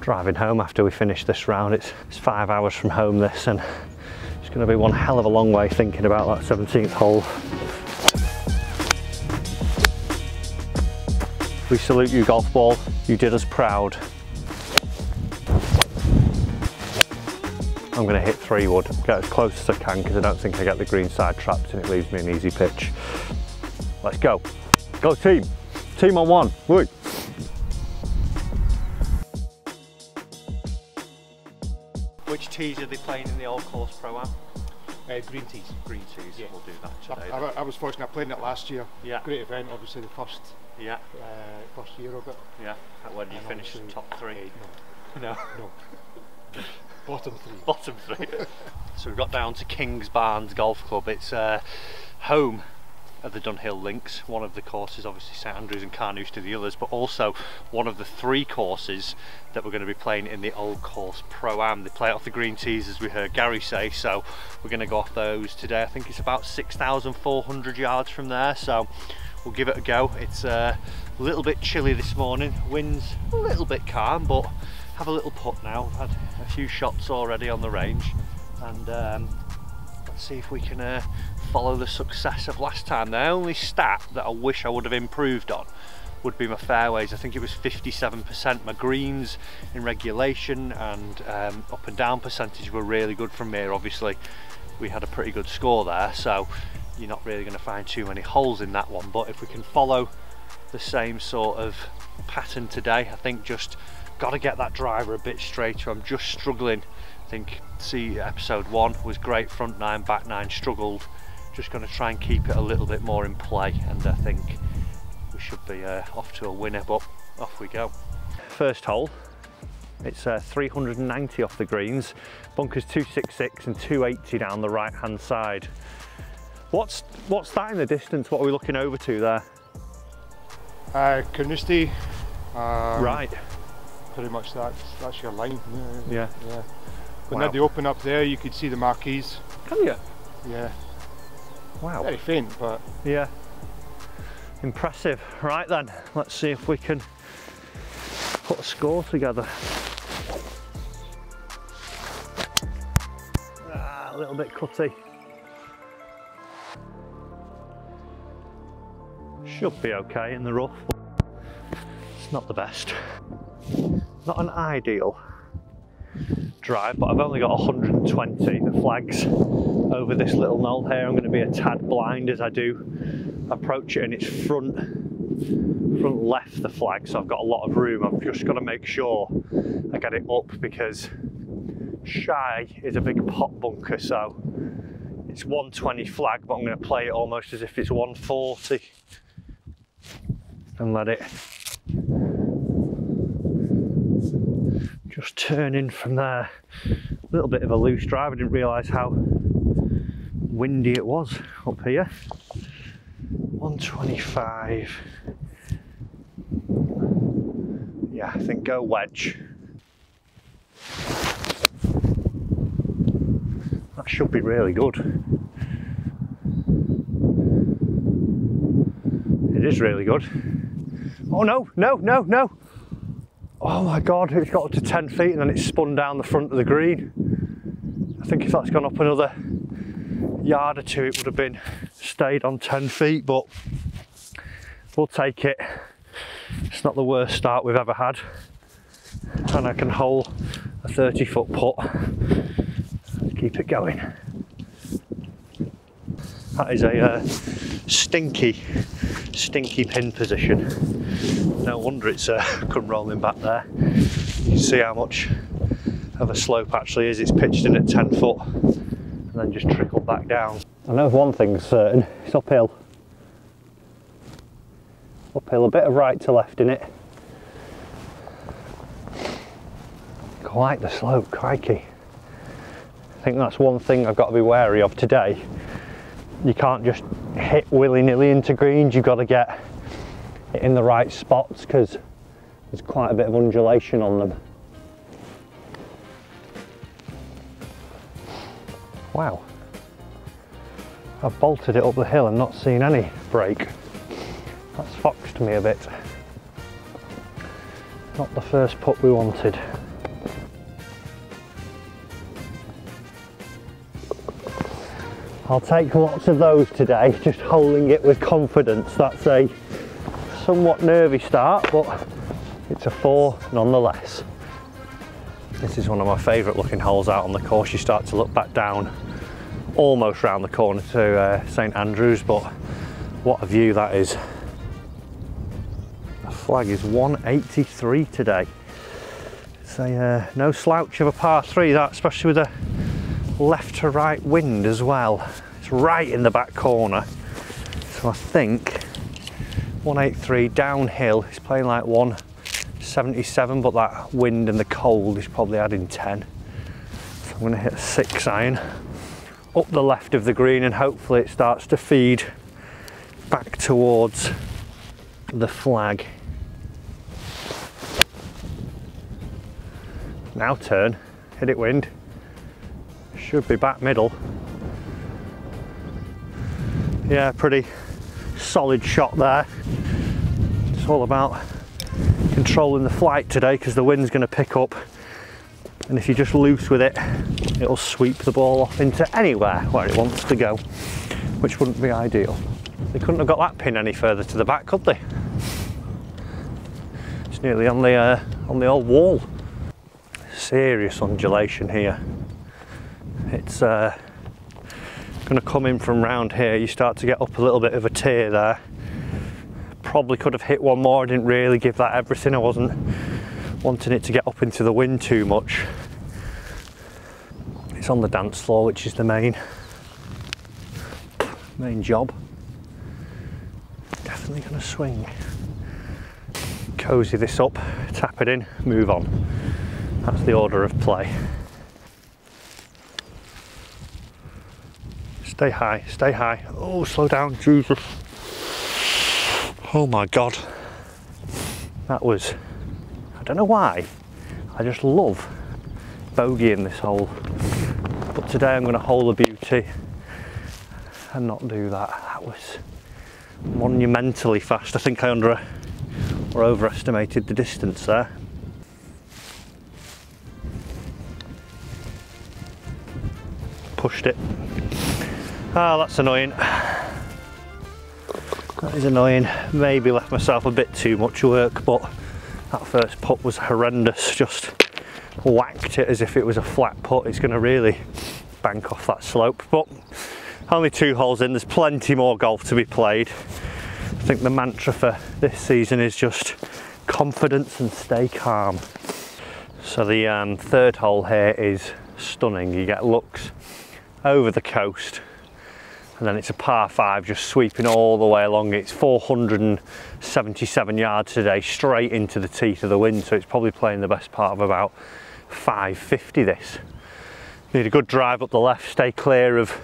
driving home after we finish this round. It's, it's five hours from home this and it's going to be one hell of a long way thinking about that 17th hole. We salute you golf ball, you did us proud. I'm going to hit three wood, get as close as I can because I don't think I get the green side trapped and it leaves me an easy pitch. Let's go. Go team. Team on one. Woo. Tees are they playing in the Old Course Pro-Am? Uh, green tees. Green tees. Yeah. We'll do that I, today. I, I was fortunate, I played in it last year. Yeah. Great event, obviously the first Yeah. uh, first year of it. Yeah. Where did you And finish top three? No, No. no. Bottom three. Bottom three. so we got down to Kingsbarns Golf Club. It's uh, home of the Dunhill Links. One of the courses, obviously St Andrews and Carnoustie to the others, but also one of the three courses that we're going to be playing in the Old Course Pro-Am. They play off the green tees as we heard Gary say, so we're going to go off those today. I think it's about 6,400 yards from there, so we'll give it a go. It's uh, a little bit chilly this morning, wind's a little bit calm, but have a little putt now. I've had a few shots already on the range, and um, let's see if we can uh, follow the success of last time. The only stat that I wish I would have improved on would be my fairways. I think it was 57%. My greens in regulation and um, up and down percentage were really good from here. Obviously, we had a pretty good score there, so you're not really going to find too many holes in that one. But if we can follow the same sort of pattern today, I think just got to get that driver a bit straighter. I'm just struggling. I think see episode one was great front nine, back nine struggled. Just going to try and keep it a little bit more in play, and I think we should be uh, off to a winner. But off we go. First hole. It's uh, 390 off the greens, bunkers 266 and 280 down the right hand side. What's what's that in the distance? What are we looking over to there? Uh, Carnoustie. Um, right. Pretty much that's, that's your line. Yeah. Yeah. yeah. When Wow. they open up there, you could see the marquees. Can you? Yeah. Wow. Very faint, but Yeah. Impressive. Right then, let's see if we can put a score together. Ah, a little bit cutty. Should be okay in the rough. It's not the best. Not an ideal drive, but I've only got 120 the flags over this little knoll here. I'm going to be a tad blind as I do approach it and it's front front left the flag so I've got a lot of room. I've just got to make sure I get it up because shy is a big pot bunker so it's 120 flag but I'm going to play it almost as if it's 140 and let it just turn in from there. A little bit of a loose drive. I didn't realise how windy it was up here 125. Yeah, I think go wedge. That should be really good. It is really good. Oh no, no, no, no. Oh my god, it's got up to 10 feet and then it's spun down the front of the green. I think if that's gone up another yard or two, it would have been stayed on 10 feet, but we'll take it. It's not the worst start we've ever had. And I can hole a 30 foot putt. Keep it going. That is a uh, stinky, stinky pin position. No wonder it's uh, come rolling back there. You can see how much of a slope actually is. It's pitched in at 10 foot and then just trickled back down. I know one thing's certain, it's uphill. Uphill, a bit of right to left in it. Quite the slope, crikey. I think that's one thing I've got to be wary of today. You can't just hit willy-nilly into greens, you've got to get it in the right spots because there's quite a bit of undulation on them. Wow. I've bolted it up the hill and not seen any break. That's foxed me a bit. Not the first putt we wanted. I'll take lots of those today, just holding it with confidence. That's a somewhat nervy start, but it's a four nonetheless. This is one of my favourite looking holes out on the course. You start to look back down almost round the corner to uh, St Andrews, but what a view that is. The flag is 183 today. It's a uh, no slouch of a par three that, especially with a left to right wind as well. It's right in the back corner. So I think 183 downhill, he's playing like 177, but that wind and the cold is probably adding 10. So I'm gonna hit a six iron up the left of the green and hopefully it starts to feed back towards the flag. Now turn, hit it wind, should be back middle. Yeah, pretty solid shot there. It's all about controlling the flight today because the wind's going to pick up and if you're just loose with it it'll sweep the ball off into anywhere where it wants to go which wouldn't be ideal. They couldn't have got that pin any further to the back could they? It's nearly on the, uh, on the old wall. Serious undulation here. It's uh, going to come in from round here. You start to get up a little bit of a tear there. Probably could have hit one more. I didn't really give that everything. I wasn't wanting it to get up into the wind too much. It's on the dance floor, which is the main main job. Definitely going to swing. Cozy this up, tap it in, move on. That's the order of play. Stay high, stay high. Oh, slow down, Jesus. Oh my God. That was, I don't know why, I just love bogeying this hole. But today I'm going to hole the beauty and not do that. That was monumentally fast. I think I under or overestimated the distance there. Pushed it Ah, oh, that's annoying. That is annoying. Maybe left myself a bit too much work, but that first putt was horrendous. Just whacked it as if it was a flat putt. It's going to really bank off that slope. But only two holes in, there's plenty more golf to be played. I think the mantra for this season is just confidence and stay calm. So the um, third hole here is stunning. You get looks over the coast and then it's a par five just sweeping all the way along. It's 477 yards today straight into the teeth of the wind so it's probably playing the best part of about 550 this. Need a good drive up the left stay clear of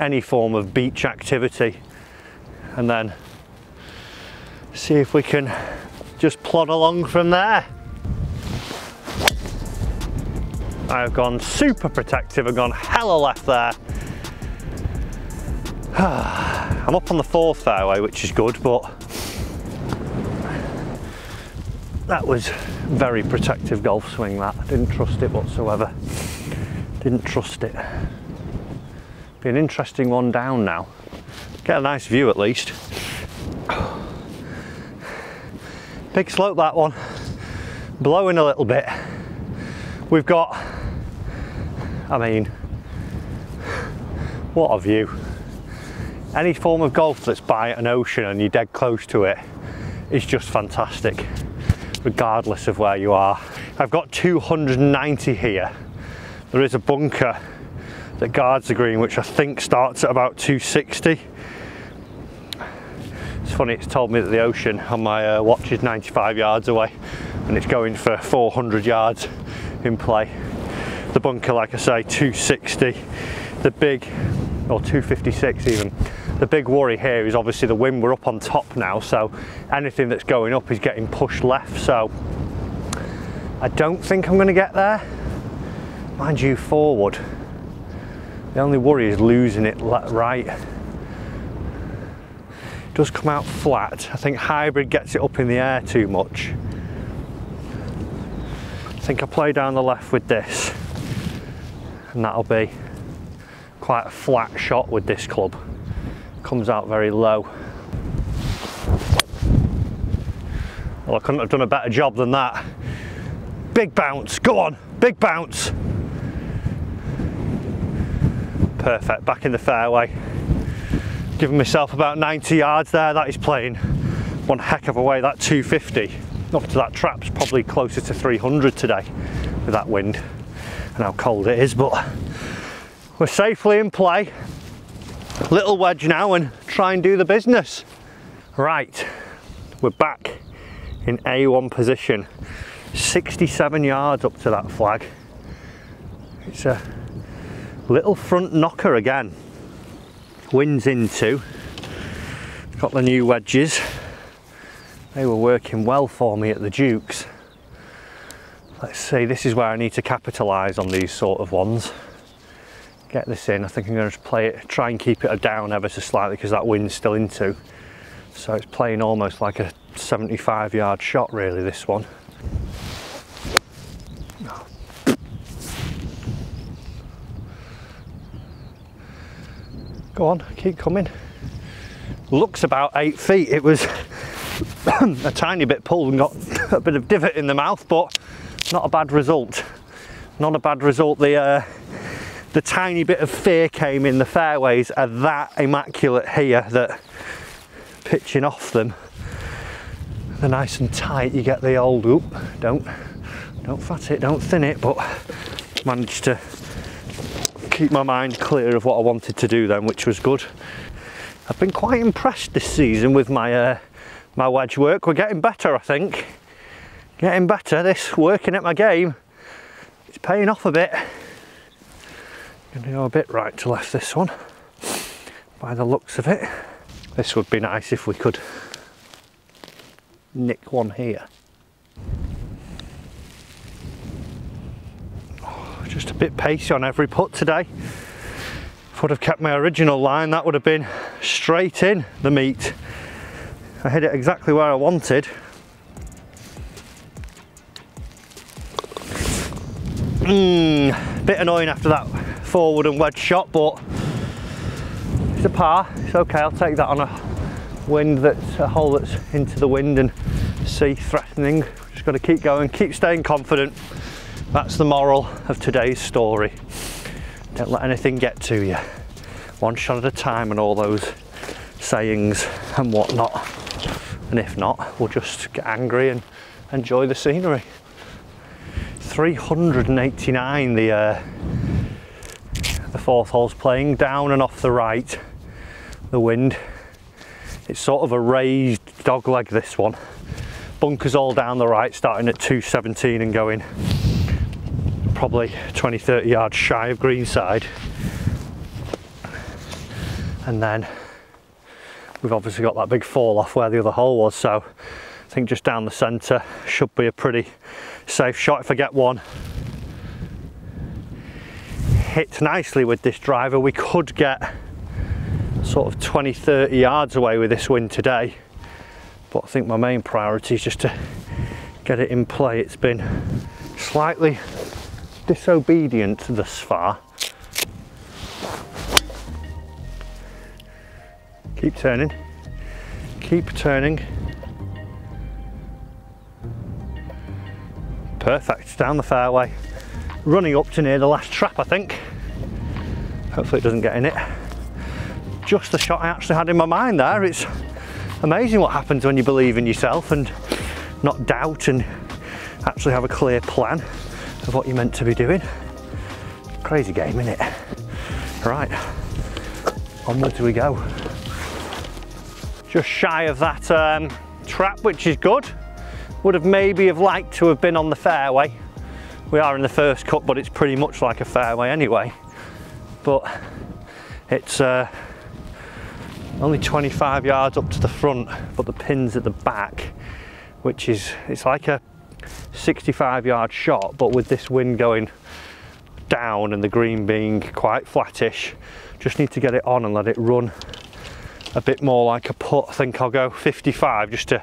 any form of beach activity and then see if we can just plod along from there. I've gone super protective and gone hella left there I'm up on the fourth fairway, which is good, but that was very protective golf swing that. I didn't trust it whatsoever. Didn't trust it. Be an interesting one down now. Get a nice view at least. Big slope that one. Blowing a little bit. We've got, I mean, what a view any form of golf that's by an ocean and you're dead close to it is just fantastic regardless of where you are. I've got 290 here. There is a bunker that guards the green which I think starts at about 260 it's funny it's told me that the ocean on my uh, watch is 95 yards away and it's going for 400 yards in play. The bunker like I say 260 the big or 256 even the big worry here is obviously the wind, we're up on top now, so anything that's going up is getting pushed left, so I don't think I'm gonna get there. Mind you, forward. The only worry is losing it right. It does come out flat. I think hybrid gets it up in the air too much. I think I play down the left with this and that'll be quite a flat shot with this club. Comes out very low. Well, I couldn't have done a better job than that. Big bounce, go on, big bounce. Perfect, back in the fairway. Giving myself about 90 yards there, that is playing one heck of a way, that 250. Up to that trap's probably closer to 300 today with that wind and how cold it is, but we're safely in play. Little wedge now and try and do the business. Right, we're back in A1 position. 67 yards up to that flag. It's a little front knocker again. Winds into. Got the new wedges. They were working well for me at the Dukes. Let's see, this is where I need to capitalise on these sort of ones. Get this in, I think I'm going to play it, try and keep it down ever so slightly because that wind's still into. So it's playing almost like a 75 yard shot really, this one. Go on, keep coming. Looks about eight feet. It was a tiny bit pulled and got a bit of divot in the mouth, but not a bad result. Not a bad result. The uh, the tiny bit of fear came in the fairways are that immaculate here that pitching off them. They're nice and tight you get the old oop don't don't fat it don't thin it but managed to keep my mind clear of what I wanted to do then which was good. I've been quite impressed this season with my uh, my wedge work. We're getting better I think. Getting better. This working at my game it's paying off a bit Gonna go a bit right to left this one by the looks of it. This would be nice if we could nick one here. Oh, just a bit pacey on every putt today. If I'd have kept my original line that would have been straight in the meat. I hit it exactly where I wanted. Mmm, bit annoying after that forward and wedge shot, but it's a par. It's okay. I'll take that on a wind that's a hole that's into the wind and sea threatening. Just got to keep going, keep staying confident. That's the moral of today's story. Don't let anything get to you. One shot at a time and all those sayings and whatnot. And if not, we'll just get angry and enjoy the scenery. 389 the uh, the fourth hole's playing down and off the right the wind. It's sort of a raised dog leg this one. Bunkers all down the right starting at 217 and going probably 20 30 yards shy of greenside. And then we've obviously got that big fall off where the other hole was so I think just down the centre should be a pretty safe shot. If I get one hit nicely with this driver. We could get sort of 20, 30 yards away with this wind today. But I think my main priority is just to get it in play. It's been slightly disobedient thus far. Keep turning, keep turning. Perfect, down the fairway running up to near the last trap I think. Hopefully it doesn't get in it. Just the shot I actually had in my mind there. It's amazing what happens when you believe in yourself and not doubt and actually have a clear plan of what you're meant to be doing. Crazy game, isn't it? Right, onwards we go. Just shy of that um, trap, which is good. Would have maybe have liked to have been on the fairway we are in the first cut but it's pretty much like a fairway anyway. But it's uh, only 25 yards up to the front but the pins at the back which is it's like a 65 yard shot but with this wind going down and the green being quite flattish just need to get it on and let it run a bit more like a putt. I think I'll go 55 just to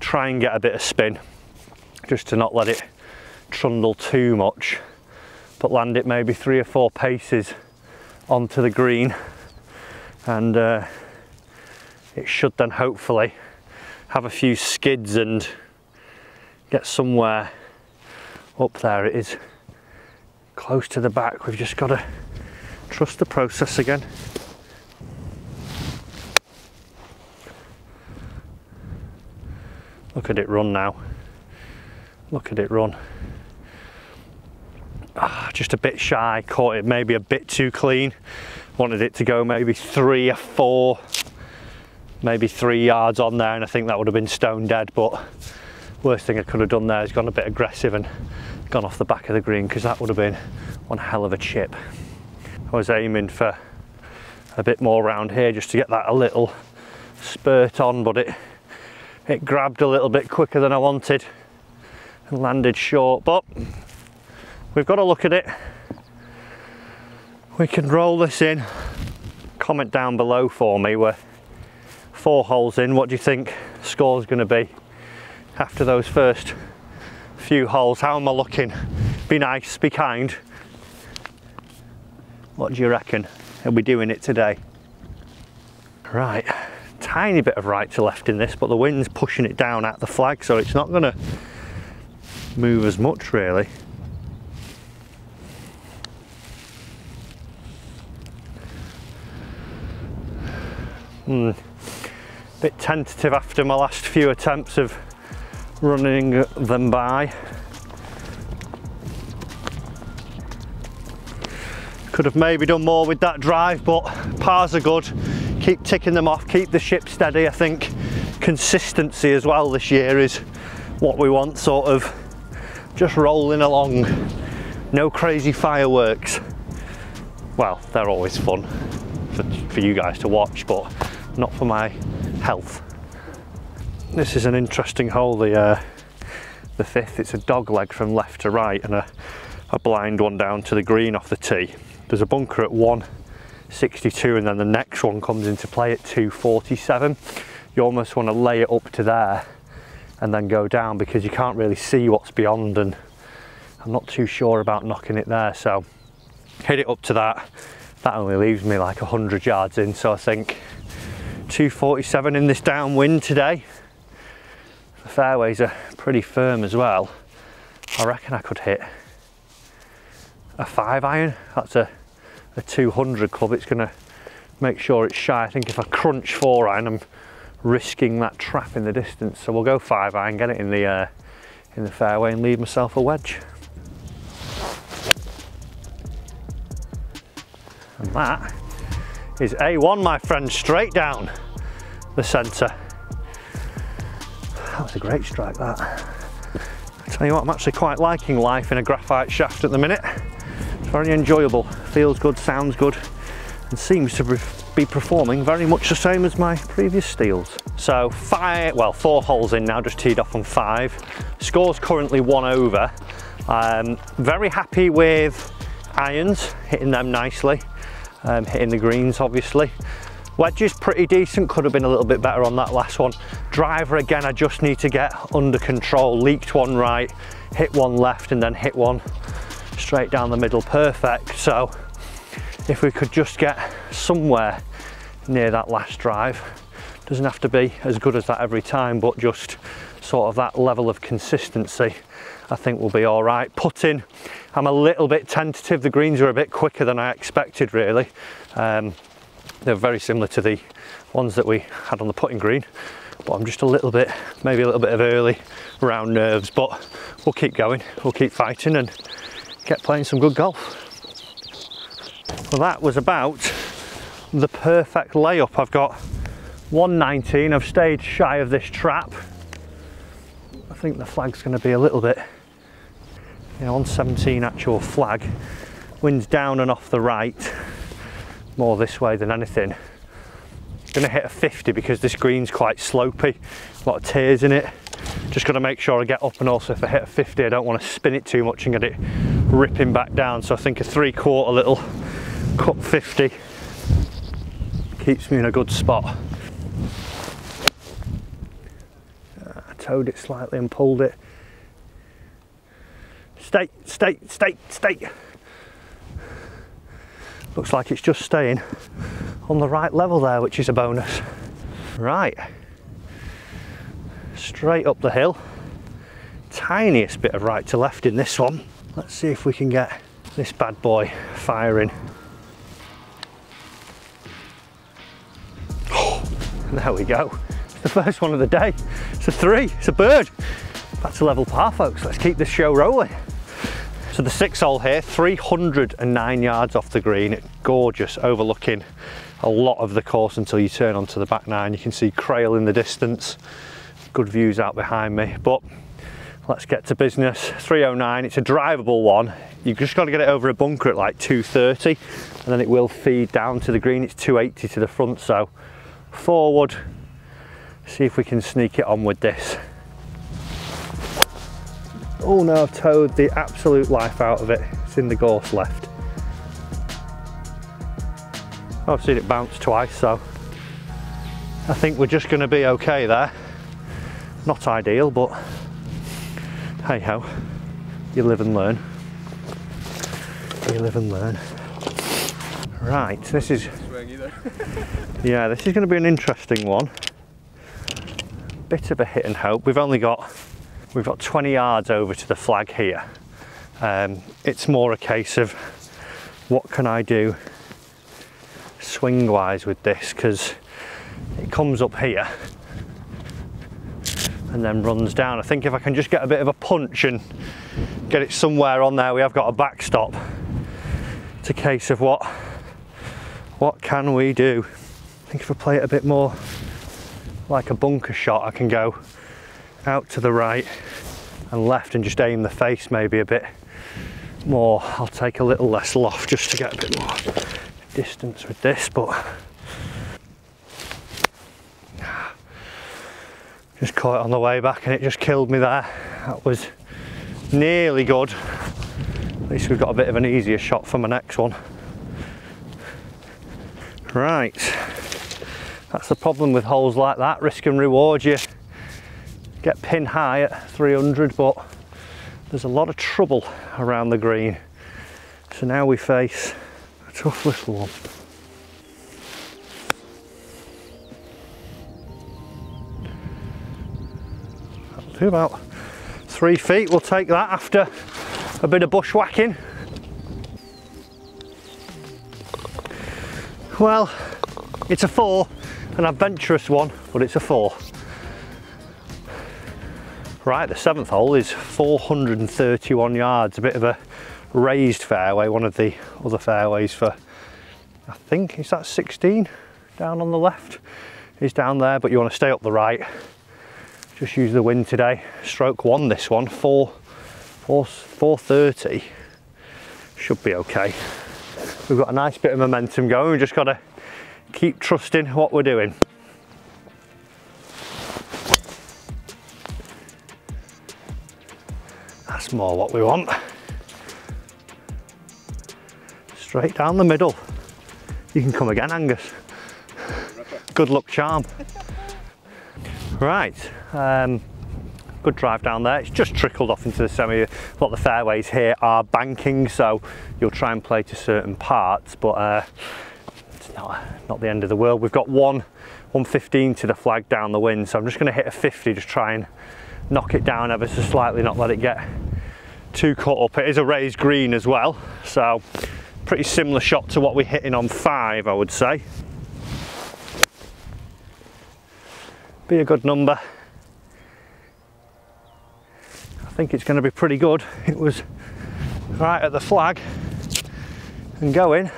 try and get a bit of spin just to not let it trundle too much, but land it maybe three or four paces onto the green. And uh, it should then hopefully have a few skids and get somewhere up there. It is close to the back. We've just got to trust the process again. Look at it run now. Look at it run ah, just a bit shy caught it maybe a bit too clean wanted it to go maybe three or four maybe three yards on there and I think that would have been stone dead but worst thing I could have done there is gone a bit aggressive and gone off the back of the green because that would have been one hell of a chip. I was aiming for a bit more round here just to get that a little spurt on but it it grabbed a little bit quicker than I wanted and landed short but we've got to look at it. We can roll this in. Comment down below for me. Where four holes in. What do you think score's going to be after those first few holes? How am I looking? Be nice be kind. What do you reckon? He'll be doing it today? Right tiny bit of right to left in this but the wind's pushing it down at the flag so it's not going to move as much really Hmm. Bit tentative after my last few attempts of running them by. Could have maybe done more with that drive, but pars are good. Keep ticking them off, keep the ship steady. I think consistency as well this year is what we want, sort of just rolling along. No crazy fireworks. Well, they're always fun for, for you guys to watch, but not for my health. This is an interesting hole, the, uh, the fifth. It's a dog leg from left to right and a, a blind one down to the green off the tee. There's a bunker at 162 and then the next one comes into play at 247. You almost want to lay it up to there and then go down because you can't really see what's beyond and I'm not too sure about knocking it there. So hit it up to that. That only leaves me like 100 yards in. So I think 247 in this downwind today. The fairways are pretty firm as well. I reckon I could hit a five iron. That's a, a 200 club. It's gonna make sure it's shy. I think if I crunch four iron, I'm risking that trap in the distance. So we'll go five iron, get it in the uh, in the fairway and leave myself a wedge. And that is A1, my friend, straight down the centre. That was a great strike, that. I tell you what, I'm actually quite liking life in a graphite shaft at the minute. It's very enjoyable, feels good, sounds good, and seems to be performing very much the same as my previous steels. So five, well, four holes in now, just teed off on five. Score's currently one over. Um, very happy with irons, hitting them nicely um, hitting the greens obviously. Wedge is pretty decent, could have been a little bit better on that last one. Driver again, I just need to get under control. Leaked one right, hit one left and then hit one straight down the middle, perfect. So if we could just get somewhere near that last drive, doesn't have to be as good as that every time, but just sort of that level of consistency I think we'll be all right. Putting, I'm a little bit tentative. The greens are a bit quicker than I expected really. Um, they're very similar to the ones that we had on the putting green, but I'm just a little bit, maybe a little bit of early round nerves, but we'll keep going, we'll keep fighting and get playing some good golf. Well, that was about the perfect layup. I've got 119, I've stayed shy of this trap. I think the flag's gonna be a little bit on 17 actual flag, wind's down and off the right, more this way than anything. Gonna hit a 50 because this green's quite slopey, a lot of tears in it. Just gotta make sure I get up and also if I hit a 50, I don't wanna spin it too much and get it ripping back down. So I think a three quarter little cut 50 keeps me in a good spot. Uh, I towed it slightly and pulled it Stay, stay, stay, stay. Looks like it's just staying on the right level there, which is a bonus. Right, straight up the hill. Tiniest bit of right to left in this one. Let's see if we can get this bad boy firing. there we go. It's the first one of the day. It's a three, it's a bird. Back to level par, folks. Let's keep this show rolling. So the six hole here, 309 yards off the green, gorgeous, overlooking a lot of the course until you turn onto the back nine. You can see Crail in the distance, good views out behind me, but let's get to business. 309, it's a drivable one. You've just got to get it over a bunker at like 230 and then it will feed down to the green. It's 280 to the front, so forward, see if we can sneak it on with this. Oh no, I've towed the absolute life out of it. It's in the gorse left. I've seen it bounce twice, so I think we're just going to be okay there. Not ideal, but hey ho, you live and learn. You live and learn. Right, this is yeah, this is going to be an interesting one. Bit of a hit and hope. We've only got we've got 20 yards over to the flag here. Um, it's more a case of what can I do swing wise with this because it comes up here and then runs down. I think if I can just get a bit of a punch and get it somewhere on there, we have got a backstop. It's a case of what what can we do? I think if I play it a bit more like a bunker shot, I can go out to the right and left and just aim the face maybe a bit more. I'll take a little less loft just to get a bit more distance with this, but just caught it on the way back and it just killed me there. That was nearly good. At least we've got a bit of an easier shot for my next one. Right, that's the problem with holes like that, risk and reward. You get pin high at 300, but there's a lot of trouble around the green. So now we face a tough little one. To about three feet, we'll take that after a bit of bushwhacking. Well, it's a four, an adventurous one, but it's a four. Right, the seventh hole is 431 yards, a bit of a raised fairway, one of the other fairways for, I think, is that 16 down on the left? Is down there, but you want to stay up the right. Just use the wind today. Stroke one, this one, four, four, 430. Should be okay we've got a nice bit of momentum going. We've just got to keep trusting what we're doing. That's more what we want. Straight down the middle. You can come again, Angus. Good luck charm. Right, um, good drive down there. It's just trickled off into the semi. A lot of the fairways here are banking, so you'll try and play to certain parts, but uh, it's not, not the end of the world. We've got one 115 to the flag down the wind, so I'm just going to hit a 50, just try and knock it down ever so slightly, not let it get too caught up. It is a raised green as well, so pretty similar shot to what we're hitting on five, I would say. Be a good number I think it's going to be pretty good. It was right at the flag and going,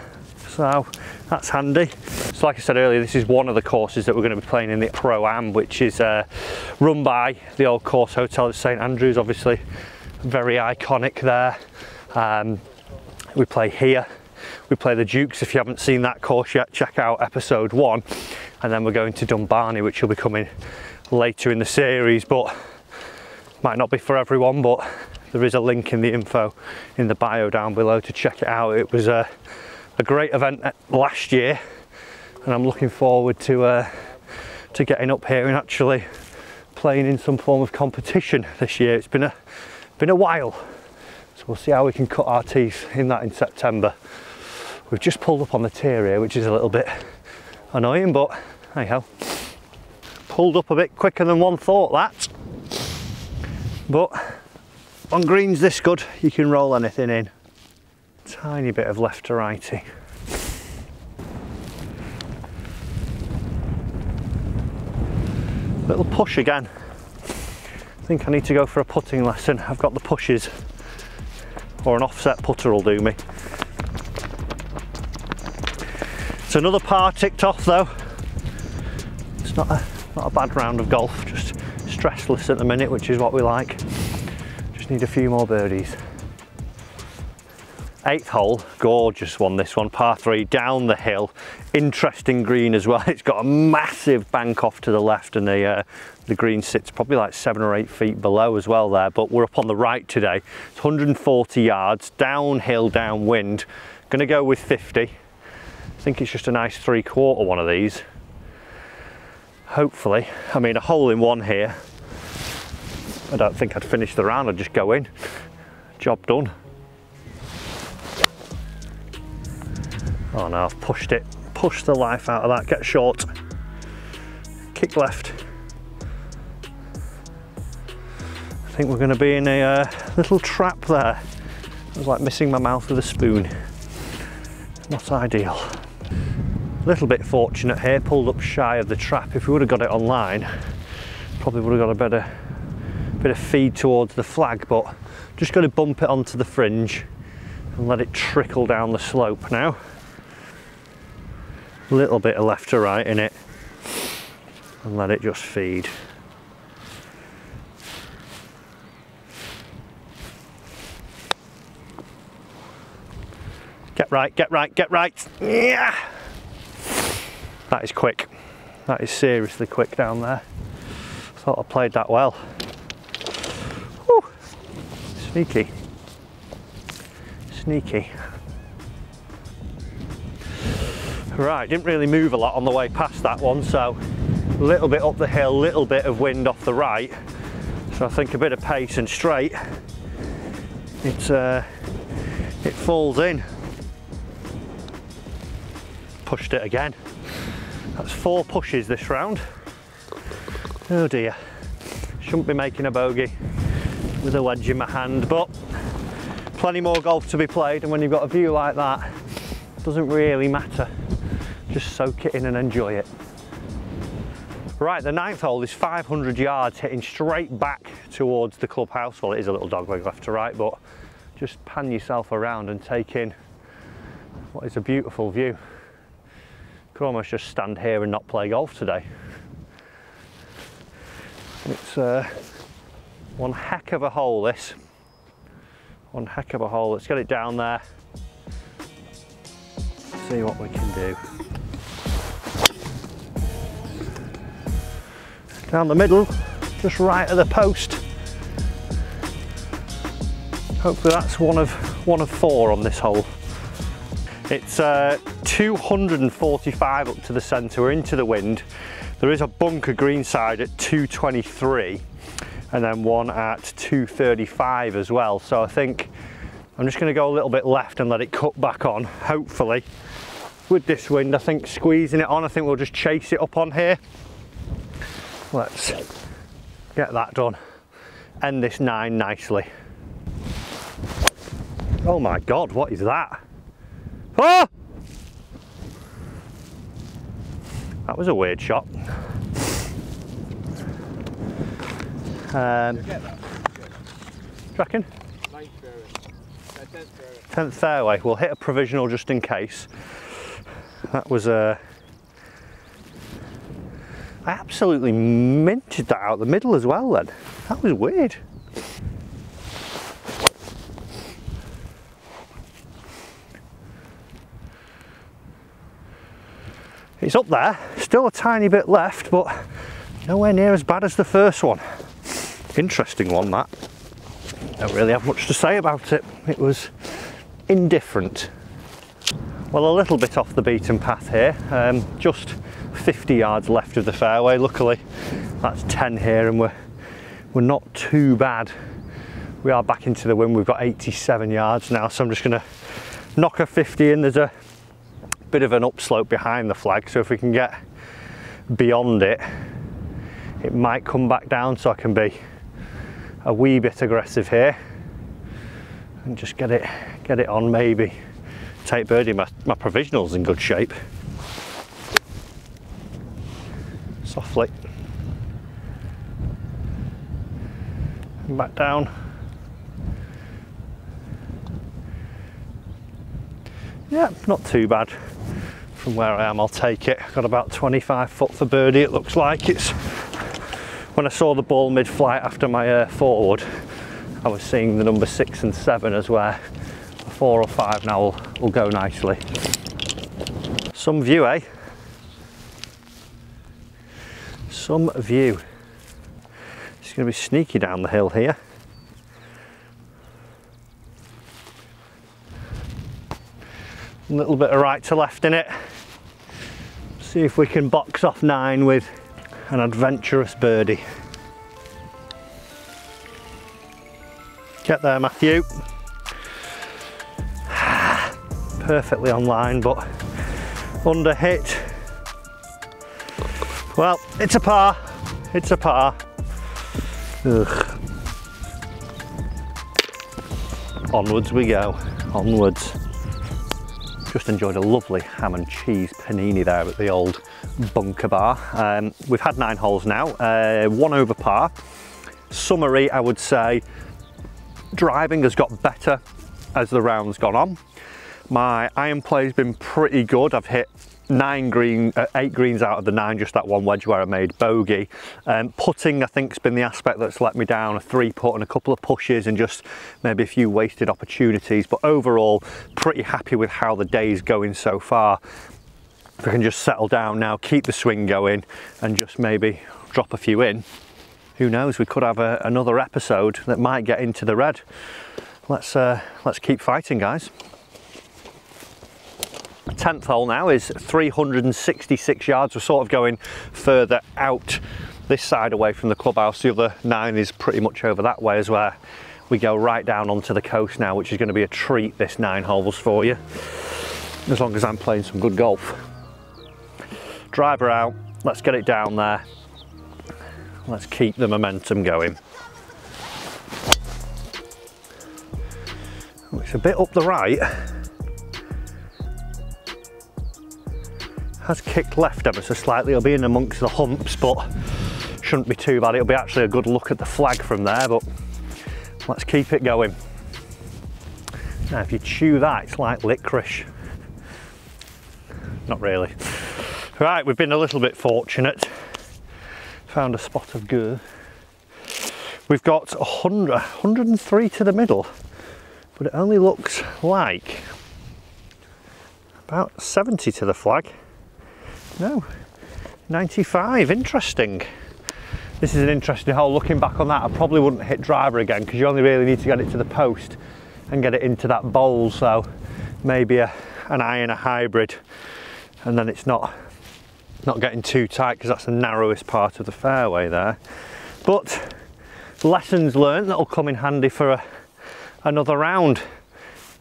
so that's handy. So like I said earlier, this is one of the courses that we're going to be playing in the Pro-Am, which is uh, run by the old course hotel at St Andrews, obviously very iconic there. Um, we play here, we play the Dukes. If you haven't seen that course yet, check out episode one. And then we're going to Dumbarnie, which will be coming later in the series. But might not be for everyone, but there is a link in the info in the bio down below to check it out. It was a, a great event last year, and I'm looking forward to uh, to getting up here and actually playing in some form of competition this year. It's been a been a while, so we'll see how we can cut our teeth in that in September. We've just pulled up on the tier here, which is a little bit annoying, but hey ho. Pulled up a bit quicker than one thought that. But on greens this good, you can roll anything in. Tiny bit of left to righty. Little push again. I think I need to go for a putting lesson. I've got the pushes or an offset putter will do me. It's another par ticked off though. It's not a, not a bad round of golf, just stressless at the minute, which is what we like. Just need a few more birdies. Eighth hole, gorgeous one this one, par three, down the hill. Interesting green as well. It's got a massive bank off to the left and the, uh, the green sits probably like seven or eight feet below as well there, but we're up on the right today. It's 140 yards, downhill, downwind. Gonna go with 50. I think it's just a nice three quarter one of these. Hopefully, I mean a hole in one here. I don't think I'd finish the round, I'd just go in. Job done. Oh no, I've pushed it. Push the life out of that, get short. Kick left. I think we're going to be in a uh, little trap there. It was like missing my mouth with a spoon. Not ideal. A little bit fortunate here, pulled up shy of the trap. If we would have got it online, probably would have got a better bit of feed towards the flag, but just going to bump it onto the fringe and let it trickle down the slope now A little bit of left to right in it and let it just feed. Right, get right, get right. Yeah. That is quick. That is seriously quick down there. Thought I played that well. Whew. Sneaky. Sneaky. Right, didn't really move a lot on the way past that one, so a little bit up the hill, little bit of wind off the right. So I think a bit of pace and straight, it's, uh, it falls in. Pushed it again. That's four pushes this round. Oh dear. Shouldn't be making a bogey with a wedge in my hand, but plenty more golf to be played and when you've got a view like that, it doesn't really matter just soak it in and enjoy it. Right, the ninth hole is 500 yards hitting straight back towards the clubhouse. Well, it is a little dogleg left to right, but just pan yourself around and take in what is a beautiful view. Could almost just stand here and not play golf today. It's uh, one heck of a hole this. One heck of a hole. Let's get it down there. See what we can do. down the middle, just right at the post. Hopefully that's one of one of four on this hole. It's uh, 245 up to the centre, we're into the wind. There is a bunker greenside at 223 and then one at 235 as well. So I think I'm just gonna go a little bit left and let it cut back on, hopefully. With this wind, I think squeezing it on, I think we'll just chase it up on here let's get that done end this nine nicely oh my god what is that oh that was a weird shot um, reckon? 10th fairway. We'll hit a provisional just in case. That was a I absolutely minted that out the middle as well then. That was weird. It's up there, still a tiny bit left, but nowhere near as bad as the first one. Interesting one that. Don't really have much to say about it. It was indifferent. Well, a little bit off the beaten path here, um, just 50 yards left of the fairway. Luckily, that's 10 here and we're, we're not too bad. We are back into the wind. We've got 87 yards now, so I'm just gonna knock a 50 in. There's a bit of an upslope behind the flag, so if we can get beyond it, it might come back down so I can be a wee bit aggressive here and just get it get it on maybe take birdie. My, my provisional's in good shape. Softly. And back down. Yeah not too bad from where I am I'll take it. Got about 25 foot for birdie it looks like. It's when I saw the ball mid-flight after my uh, forward I was seeing the number six and seven as where a four or five now will, will go nicely. Some view eh? Some view. It's going to be sneaky down the hill here a little bit of right to left in it. See if we can box off nine with an adventurous birdie. Get there Matthew. Perfectly online but under hit. Well it's a par. It's a par. Ugh. onwards we go. Onwards just enjoyed a lovely ham and cheese panini there at the old bunker bar. Um, we've had nine holes now, uh, one over par. Summary, I would say, driving has got better as the round's gone on. My iron play's been pretty good. I've hit nine green, uh, eight greens out of the nine, just that one wedge where I made bogey. Um, putting, I think, has been the aspect that's let me down. A three putt and a couple of pushes and just maybe a few wasted opportunities. But overall, pretty happy with how the day is going so far. If we can just settle down now, keep the swing going and just maybe drop a few in, who knows, we could have a, another episode that might get into the red. Let's, uh, let's keep fighting, guys. 10th hole now is 366 yards. We're sort of going further out this side away from the clubhouse. The other nine is pretty much over that way as where we go right down onto the coast now, which is going to be a treat, this nine holes for you, as long as I'm playing some good golf. Driver out, let's get it down there. Let's keep the momentum going. It's a bit up the right. Has kicked left ever so slightly. It'll be in amongst the humps, but shouldn't be too bad. It'll be actually a good look at the flag from there, but let's keep it going. Now, if you chew that, it's like licorice. Not really. Right, we've been a little bit fortunate. Found a spot of goo. We've got 100, 103 to the middle, but it only looks like about 70 to the flag. No, 95, interesting. This is an interesting hole. Looking back on that, I probably wouldn't hit driver again because you only really need to get it to the post and get it into that bowl. So maybe a, an iron, a hybrid, and then it's not not getting too tight because that's the narrowest part of the fairway there. But lessons learned that'll come in handy for a, another round.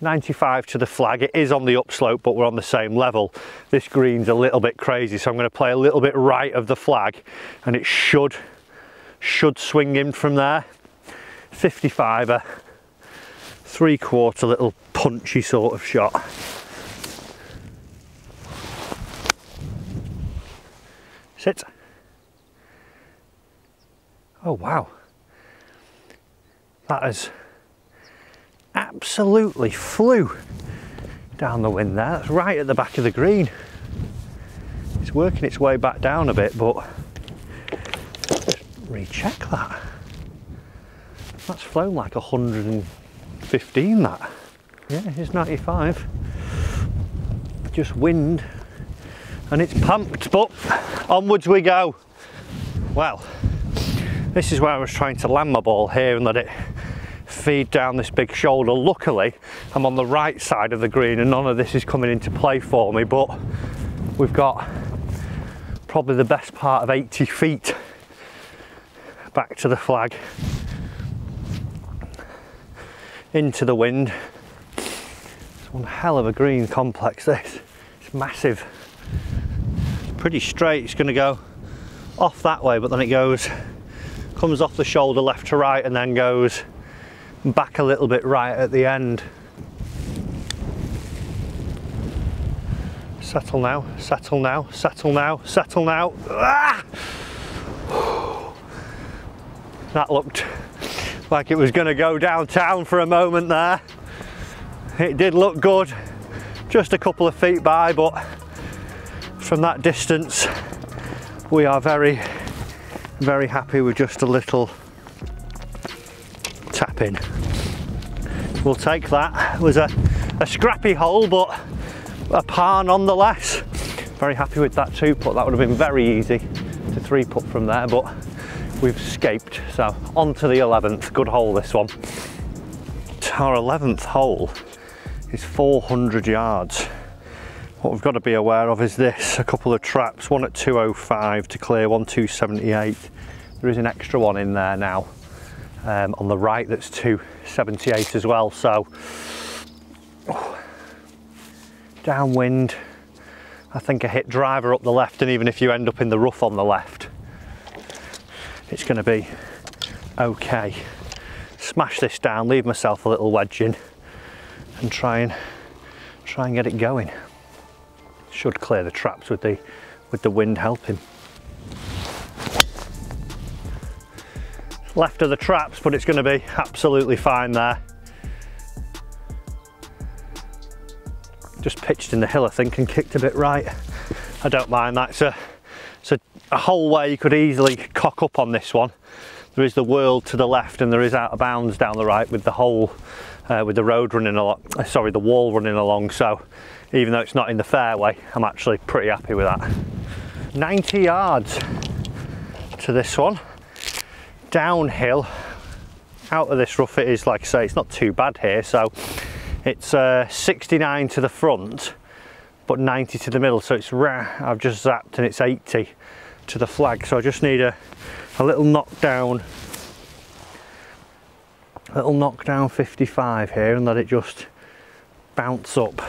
95 to the flag. It is on the upslope, but we're on the same level. This green's a little bit crazy, so I'm going to play a little bit right of the flag, and it should should swing in from there. 55er, three quarter little punchy sort of shot. Sit. Oh wow. That is absolutely flew down the wind there. That's right at the back of the green. It's working its way back down a bit, but just recheck that. That's flown like 115 that. Yeah, it's 95. Just wind and it's pumped, but onwards we go. Well, this is where I was trying to land my ball here and let it feed down this big shoulder. Luckily, I'm on the right side of the green and none of this is coming into play for me, but we've got probably the best part of 80 feet back to the flag into the wind. It's one hell of a green complex this. It's massive. Pretty straight. It's going to go off that way, but then it goes, comes off the shoulder left to right and then goes back a little bit right at the end. Settle now, settle now, settle now, settle now. Ah! That looked like it was going to go downtown for a moment there. It did look good, just a couple of feet by, but from that distance, we are very, very happy with just a little tap in. We'll take that. It was a, a scrappy hole, but a par nonetheless. Very happy with that two putt. That would have been very easy to three putt from there, but we've escaped. So on to the 11th, good hole this one. Our 11th hole is 400 yards. What we've got to be aware of is this, a couple of traps, one at 205 to clear, one 278. There is an extra one in there now um, on the right that's 278 as well. So oh, downwind, I think a hit driver up the left and even if you end up in the rough on the left, it's going to be okay. Smash this down, leave myself a little wedge in and try and try and get it going. Should clear the traps with the with the wind helping. Left of the traps, but it's going to be absolutely fine there. Just pitched in the hill, I think, and kicked a bit right. I don't mind that. It's a, it's a, a hole where you could easily cock up on this one. There is the world to the left and there is out of bounds down the right with the hole, uh, with the road running along, uh, sorry, the wall running along. So even though it's not in the fairway, I'm actually pretty happy with that. 90 yards to this one. Downhill, out of this rough it is, like I say, it's not too bad here. So it's uh, 69 to the front, but 90 to the middle. So it's I've just zapped and it's 80 to the flag. So I just need a, a little knockdown, little knockdown 55 here and let it just bounce up.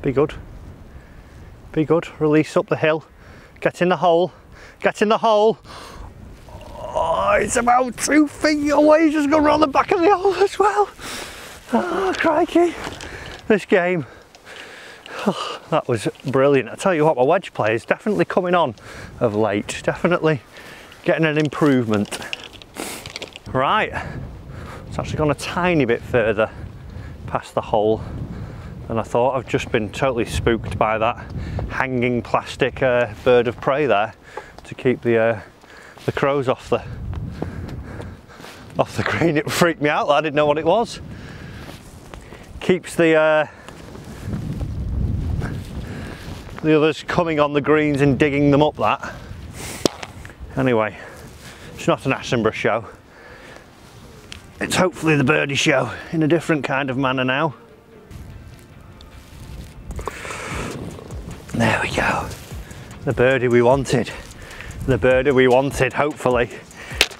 Be good. Be good. Release up the hill. Get in the hole. Get in the hole. Oh, it's about two feet away. Just gone around the back of the hole as well. Oh, crikey. This game. Oh, that was brilliant. I tell you what, my wedge play is definitely coming on of late. Definitely getting an improvement. Right. It's actually gone a tiny bit further past the hole and I thought I've just been totally spooked by that hanging plastic uh, bird of prey there to keep the uh, the crows off the off the green. It freaked me out. I didn't know what it was. Keeps the uh, the others coming on the greens and digging them up. That anyway. It's not an Attenborough show. It's hopefully the birdie show in a different kind of manner now. There we go. The birdie we wanted. The birdie we wanted, hopefully.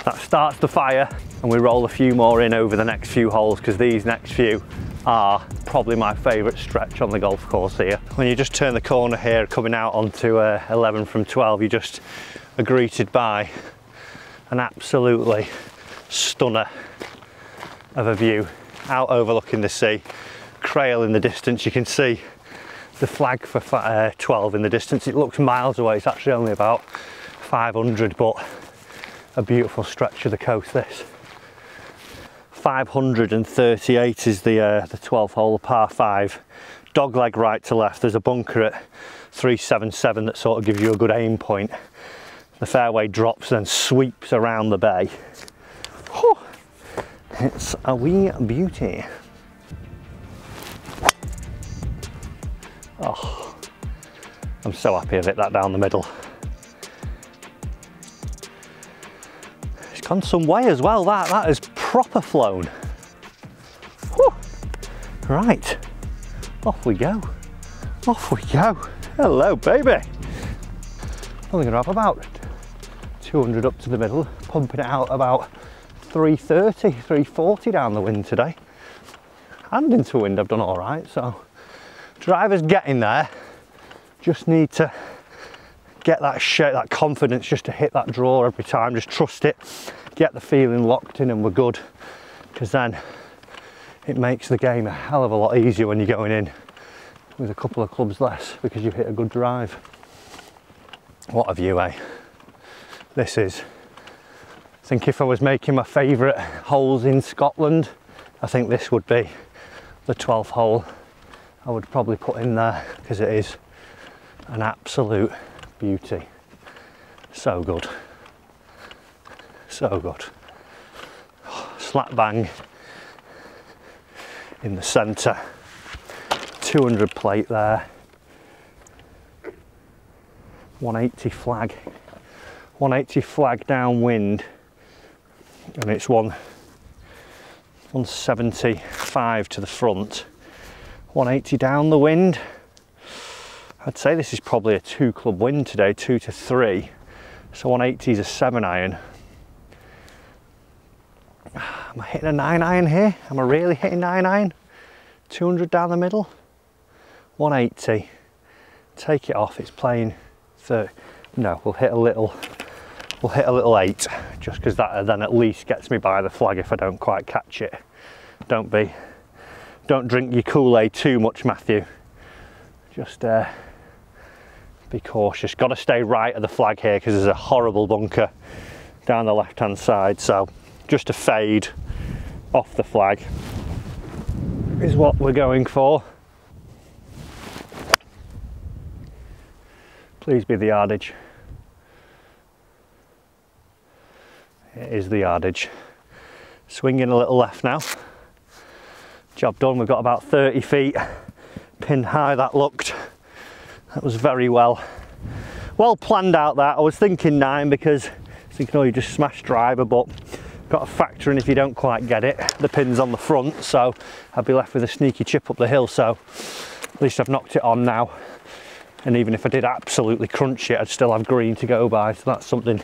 That starts the fire and we roll a few more in over the next few holes because these next few are probably my favourite stretch on the golf course here. When you just turn the corner here coming out onto uh, 11 from 12 you just are greeted by an absolutely stunner of a view out overlooking the sea. Crail in the distance you can see the flag for uh, 12 in the distance. It looks miles away, it's actually only about 500, but a beautiful stretch of the coast this. 538 is the, uh, the 12th hole, par 5. Dog leg right to left, there's a bunker at 377 that sort of gives you a good aim point. The fairway drops and sweeps around the bay. Whew. It's a wee beauty. Oh, I'm so happy I've hit that down the middle. It's gone some way as well, that. That is proper flown. Whew. Right, off we go. Off we go. Hello, baby. Only gonna have about 200 up to the middle, pumping it out about 330, 340 down the wind today. and into wind I've done all right. So drivers getting there, just need to get that shape, that confidence just to hit that draw every time, just trust it, get the feeling locked in and we're good. Because then it makes the game a hell of a lot easier when you're going in with a couple of clubs less because you've hit a good drive. What a view, eh? This is. I think if I was making my favourite holes in Scotland, I think this would be the 12th hole I would probably put in there because it is an absolute beauty. So good. So good. Slap bang in the centre. 200 plate there. 180 flag. 180 flag downwind and it's one 175 to the front 180 down the wind. I'd say this is probably a two club wind today two to three. So 180 is a seven iron. Am I hitting a nine iron here? Am I really hitting nine iron? 200 down the middle? 180 take it off it's playing 30 no we'll hit a little we'll hit a little eight just because that then at least gets me by the flag if I don't quite catch it. Don't be, don't drink your Kool-Aid too much, Matthew. Just uh, be cautious. Got to stay right at the flag here because there's a horrible bunker down the left-hand side. So just a fade off the flag is what we're going for. Please be the yardage. it is the yardage. Swinging a little left now. Job done, we've got about 30 feet. Pin high that looked. That was very well, well planned out that. I was thinking nine because I thinking, oh, you just smash driver, but got a factor in if you don't quite get it. The pin's on the front, so I'd be left with a sneaky chip up the hill. So at least I've knocked it on now. And even if I did absolutely crunch it, I'd still have green to go by. So that's something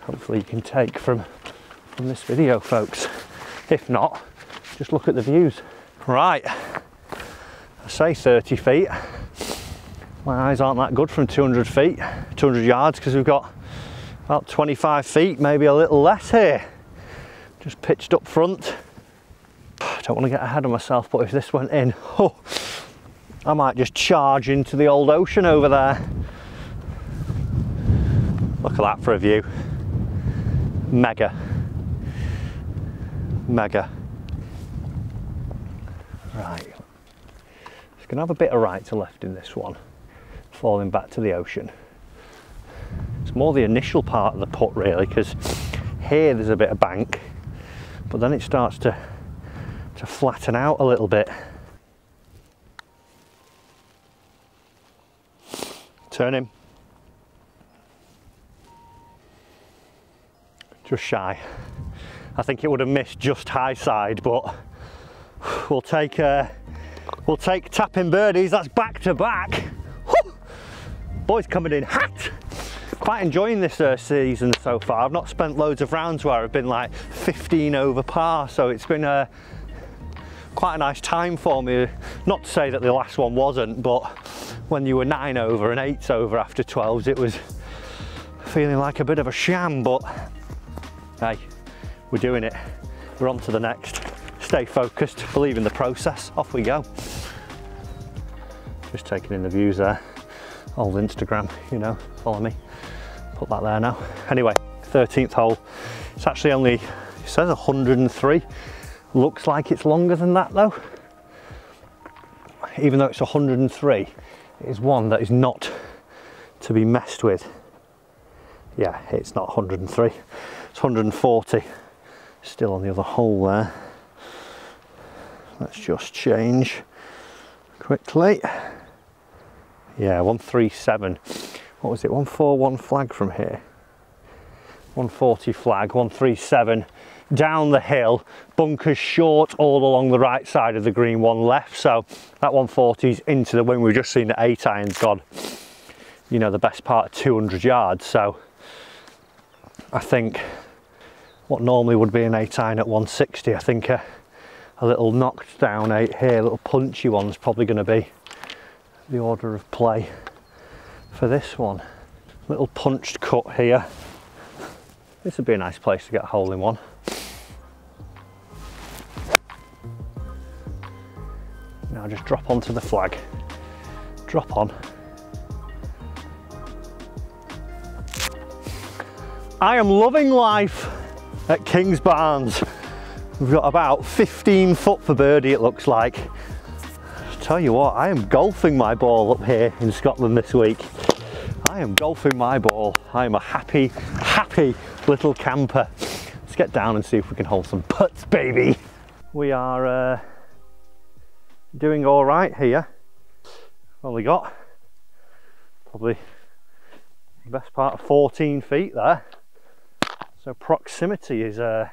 hopefully you can take from, from this video, folks. If not, just look at the views. Right, I say 30 feet. My eyes aren't that good from 200 feet, 200 yards, because we've got about 25 feet, maybe a little less here. Just pitched up front. I don't want to get ahead of myself, but if this went in, oh, I might just charge into the old ocean over there. Look at that for a view mega mega right. It's gonna have a bit of right to left in this one. Falling back to the ocean. It's more the initial part of the putt really because here there's a bit of bank but then it starts to to flatten out a little bit. Turn him. Just shy. I think it would have missed just high side, but we'll take uh, we'll take tapping birdies. That's back to back. Whew. Boys coming in hot. Quite enjoying this uh, season so far. I've not spent loads of rounds where I've been like 15 over par, so it's been uh, quite a nice time for me. Not to say that the last one wasn't, but when you were nine over and eight over after 12s, it was feeling like a bit of a sham, but hey, we're doing it. We're on to the next. Stay focused, believe in the process, off we go. Just taking in the views there. Old Instagram, you know, follow me. Put that there now. Anyway, 13th hole. It's actually only, it says 103. Looks like it's longer than that though. Even though it's 103, it is one that is not to be messed with. Yeah, it's not 103. It's 140 still on the other hole there. Let's just change quickly. Yeah, 137. What was it? 141 flag from here. 140 flag, 137 down the hill, bunkers short all along the right side of the green, one left. So that 140 is into the wind. We've just seen the eight iron's gone, you know, the best part of 200 yards. So I think what normally would be an 8 iron at 160 I think uh, a little knocked down eight here, little punchy one's probably going to be the order of play for this one. Little punched cut here. This would be a nice place to get a hole in one. Now just drop onto the flag. Drop on. I am loving life at King's Kingsbarns. We've got about 15 foot for birdie it looks like. Tell you what, I am golfing my ball up here in Scotland this week. I am golfing my ball. I am a happy, happy little camper. Let's get down and see if we can hold some putts, baby. We are uh, doing all right here. Only got probably the best part of 14 feet there. So proximity is uh,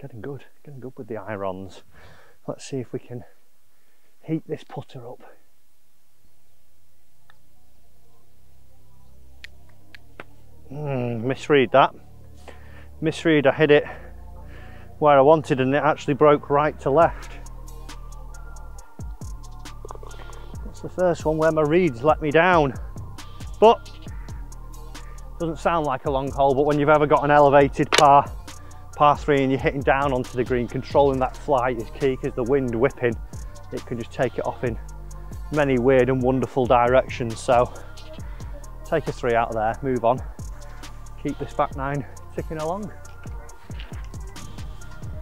getting good, getting good with the irons. Let's see if we can heat this putter up. Mm, misread that. Misread, I hit it where I wanted and it actually broke right to left. That's the first one where my reads let me down. But, doesn't sound like a long hole, but when you've ever got an elevated par, par three and you're hitting down onto the green, controlling that flight is key because the wind whipping, it can just take it off in many weird and wonderful directions. So take a three out of there, move on, keep this back nine ticking along.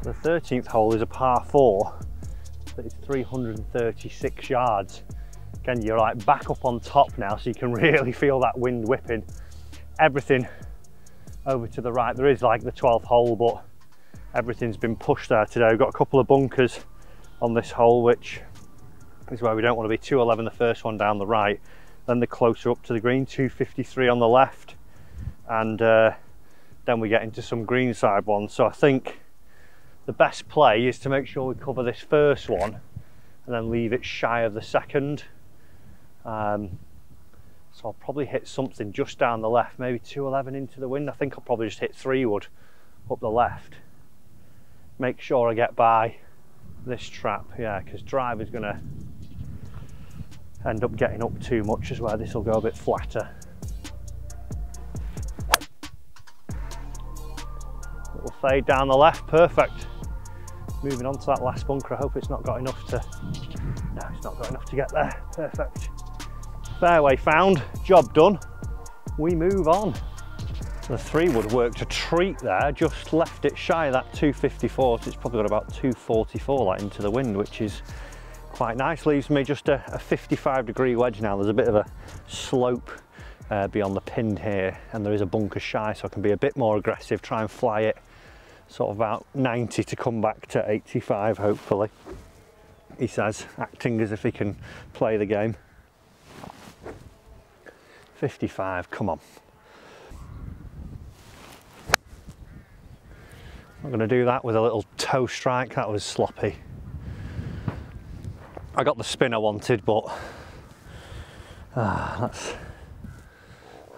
The 13th hole is a par four, but it's 336 yards. Again, you're like back up on top now, so you can really feel that wind whipping. Everything over to the right. There is like the 12th hole, but everything's been pushed there today. We've got a couple of bunkers on this hole, which is where we don't want to be 211 the first one down the right, then the closer up to the green, 253 on the left, and uh, then we get into some greenside ones. So I think the best play is to make sure we cover this first one and then leave it shy of the second. Um, so I'll probably hit something just down the left, maybe 211 into the wind. I think I'll probably just hit three wood up the left. Make sure I get by this trap, yeah, because drive is gonna end up getting up too much as well. This will go a bit flatter. Little fade down the left, perfect. Moving on to that last bunker, I hope it's not got enough to, no, it's not got enough to get there, perfect fairway found, job done. We move on. The three wood work a treat there, just left it shy of that 254, so it's probably got about 244 like into the wind, which is quite nice. Leaves me just a, a 55 degree wedge now. There's a bit of a slope uh, beyond the pin here, and there is a bunker shy, so I can be a bit more aggressive, try and fly it sort of about 90 to come back to 85 hopefully. He says, acting as if he can play the game. 55, come on. I'm going to do that with a little toe strike, that was sloppy. I got the spin I wanted, but uh, that's,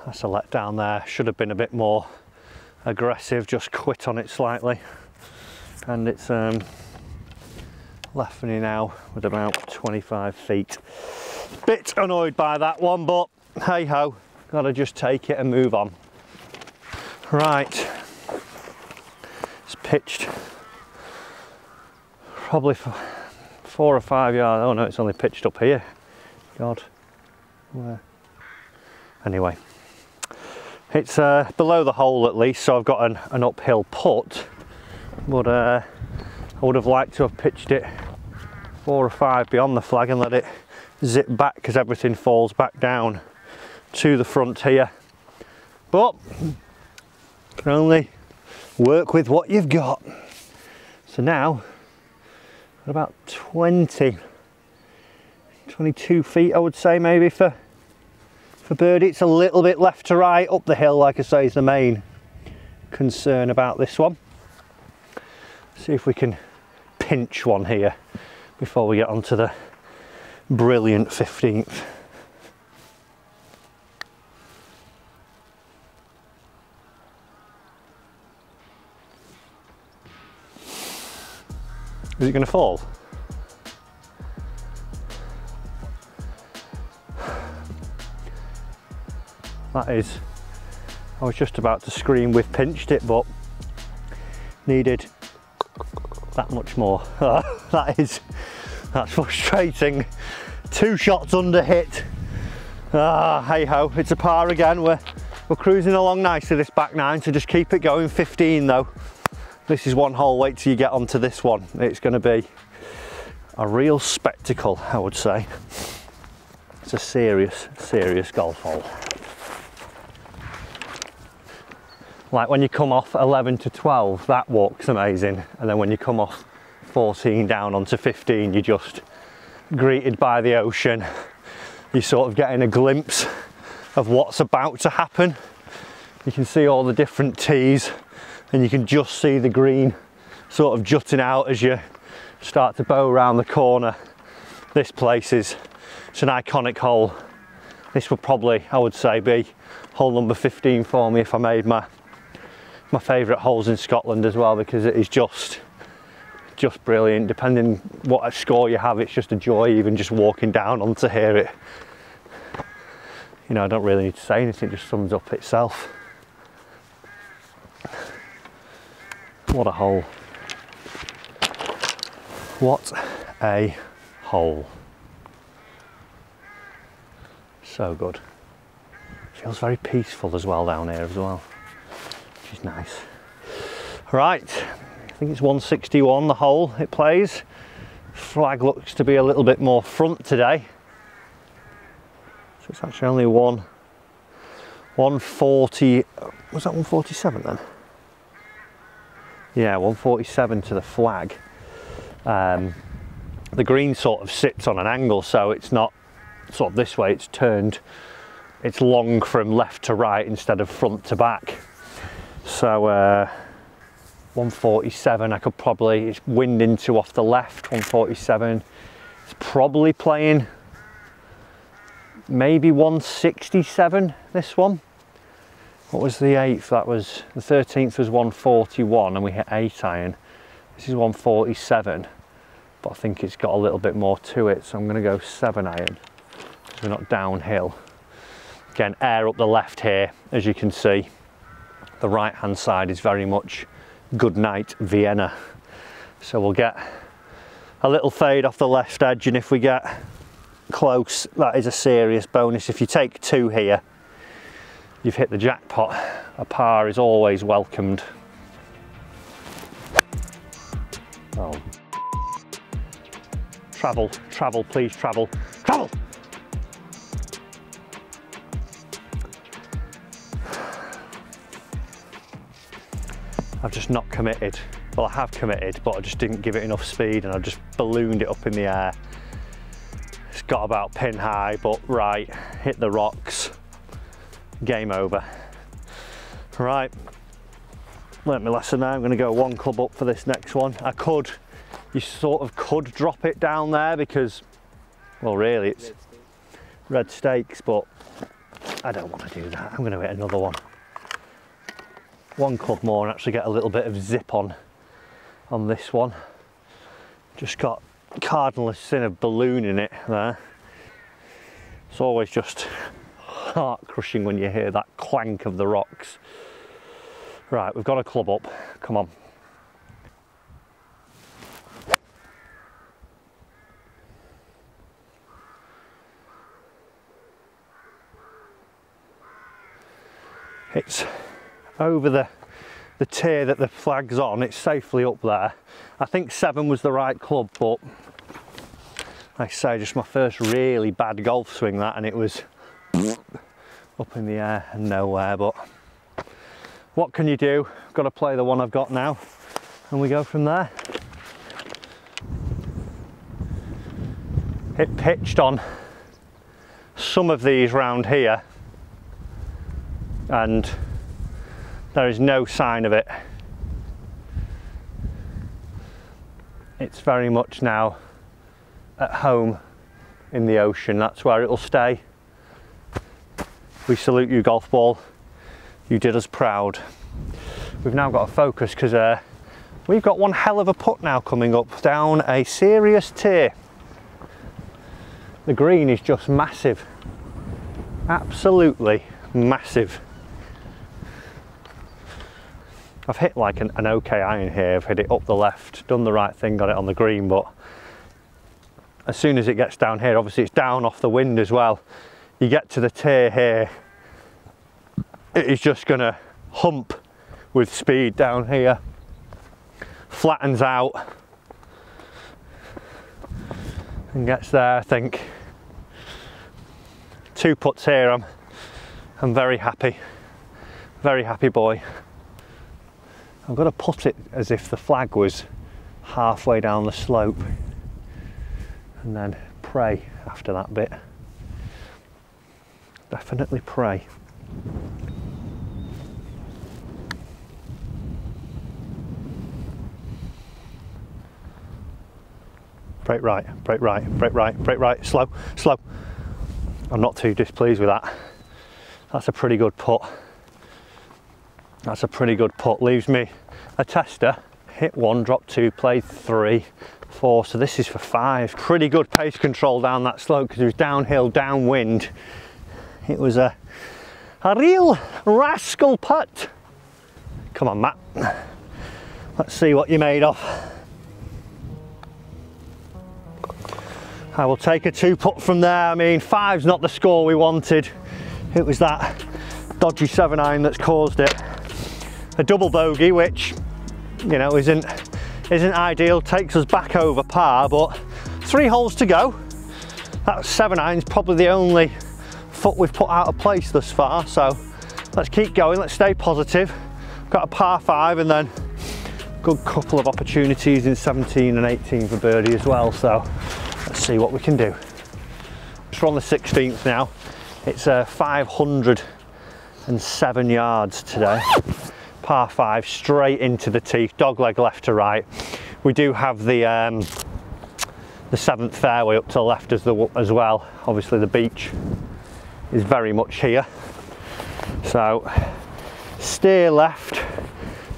that's a letdown there. Should have been a bit more aggressive, just quit on it slightly. And it's um, left me now with about 25 feet. Bit annoyed by that one, but hey ho, gotta just take it and move on. Right, pitched probably four or five yards. Oh no, it's only pitched up here. God, where? Anyway, it's uh, below the hole at least, so I've got an, an uphill putt, but uh, I would have liked to have pitched it four or five beyond the flag and let it zip back because everything falls back down to the front here. But can only work with what you've got. So now, at about 20, 22 feet I would say maybe for, for birdie. It's a little bit left to right up the hill like I say is the main concern about this one. See if we can pinch one here before we get onto the brilliant 15th. Is it going to fall? That is, I was just about to scream we've pinched it, but needed that much more. that is, that's frustrating. Two shots under hit. Ah, hey ho, it's a par again. We're, we're cruising along nicely this back nine, so just keep it going. 15 though. This is one hole, wait till you get onto this one. It's gonna be a real spectacle, I would say. It's a serious, serious golf hole. Like when you come off 11 to 12, that walk's amazing. And then when you come off 14 down onto 15, you're just greeted by the ocean. You're sort of getting a glimpse of what's about to happen. You can see all the different tees and you can just see the green sort of jutting out as you start to bow around the corner. This place is it's an iconic hole. This would probably, I would say, be hole number 15 for me if I made my my favourite holes in Scotland as well because it is just just brilliant depending what score you have it's just a joy even just walking down onto here it you know I don't really need to say anything it just sums up itself what a hole what a hole so good feels very peaceful as well down here as well which is nice. Right, I think it's 161 the hole it plays. Flag looks to be a little bit more front today. So it's actually only one 140 was that 147 then? Yeah, 147 to the flag. Um, the green sort of sits on an angle so it's not sort of this way, it's turned it's long from left to right instead of front to back. So uh, 147, I could probably, it's wind into off the left, 147. It's probably playing maybe 167, this one. What was the 8th? That was, the 13th was 141 and we hit 8 iron. This is 147, but I think it's got a little bit more to it, so I'm gonna go 7 iron. because We're not downhill. Again, air up the left here, as you can see. The right hand side is very much good night Vienna. So we'll get a little fade off the left edge and if we get close, that is a serious bonus. If you take two here, you've hit the jackpot. A par is always welcomed. Oh. Travel, travel, please travel, travel! I've just not committed. Well, I have committed, but I just didn't give it enough speed and I just ballooned it up in the air. It's got about pin high, but right, hit the rocks. Game over. Right, learnt my lesson now. I'm gonna go one club up for this next one. I could, you sort of could drop it down there because, well, really, it's red stakes, but I don't want to do that. I'm gonna hit another one one club more and actually get a little bit of zip on on this one. Just got cardinal sin of balloon in it there. It's always just heart crushing when you hear that clank of the rocks. Right, we've got a club up. Come on. It's over the, the tier that the flag's on, it's safely up there. I think seven was the right club, but like I say, just my first really bad golf swing that, and it was up in the air and nowhere, but what can you do? Got to play the one I've got now, and we go from there. It pitched on some of these round here, and there is no sign of it. It's very much now at home in the ocean. That's where it'll stay. We salute you, golf ball. You did us proud. We've now got a focus because uh, We've got one hell of a putt now coming up down a serious tier. The green is just massive. Absolutely massive. I've hit like an, an okay iron here, I've hit it up the left, done the right thing, got it on the green, but as soon as it gets down here, obviously it's down off the wind as well. You get to the tier here, it is just gonna hump with speed down here. Flattens out and gets there, I think. Two putts here, I'm, I'm very happy. Very happy boy. Got to put it as if the flag was halfway down the slope and then pray after that bit. Definitely pray. Break right, break right, break right, break right, slow, slow. I'm not too displeased with that. That's a pretty good putt. That's a pretty good putt. Leaves me a tester. Hit one, drop two, play three, four. So this is for five. Pretty good pace control down that slope because it was downhill, downwind. It was a, a real rascal putt. Come on, Matt. Let's see what you're made of. I will take a two putt from there. I mean, five's not the score we wanted. It was that dodgy seven iron that's caused it. A double bogey, which, you know, isn't, isn't ideal, takes us back over par, but three holes to go. That seven iron's probably the only foot we've put out of place thus far, so let's keep going, let's stay positive. Got a par five and then good couple of opportunities in 17 and 18 for birdie as well, so let's see what we can do. We're on the 16th now. It's uh, 507 yards today. Par five, straight into the teeth, dog leg left to right. We do have the um, the seventh fairway up to the left as, the, as well. Obviously the beach is very much here. So steer left,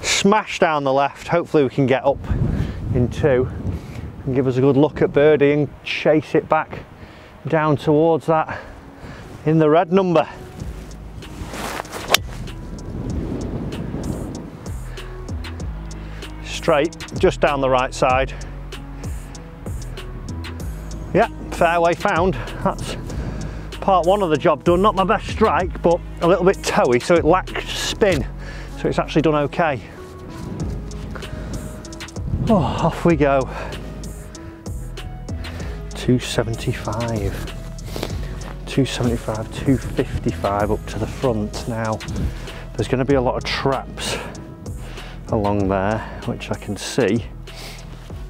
smash down the left. Hopefully we can get up in two and give us a good look at birdie and chase it back down towards that in the red number. Straight, just down the right side. Yeah, fairway found. That's part one of the job done. Not my best strike, but a little bit toey, so it lacked spin. So it's actually done okay. Oh, off we go. 275. 275, 255 up to the front. Now, there's going to be a lot of traps along there, which I can see.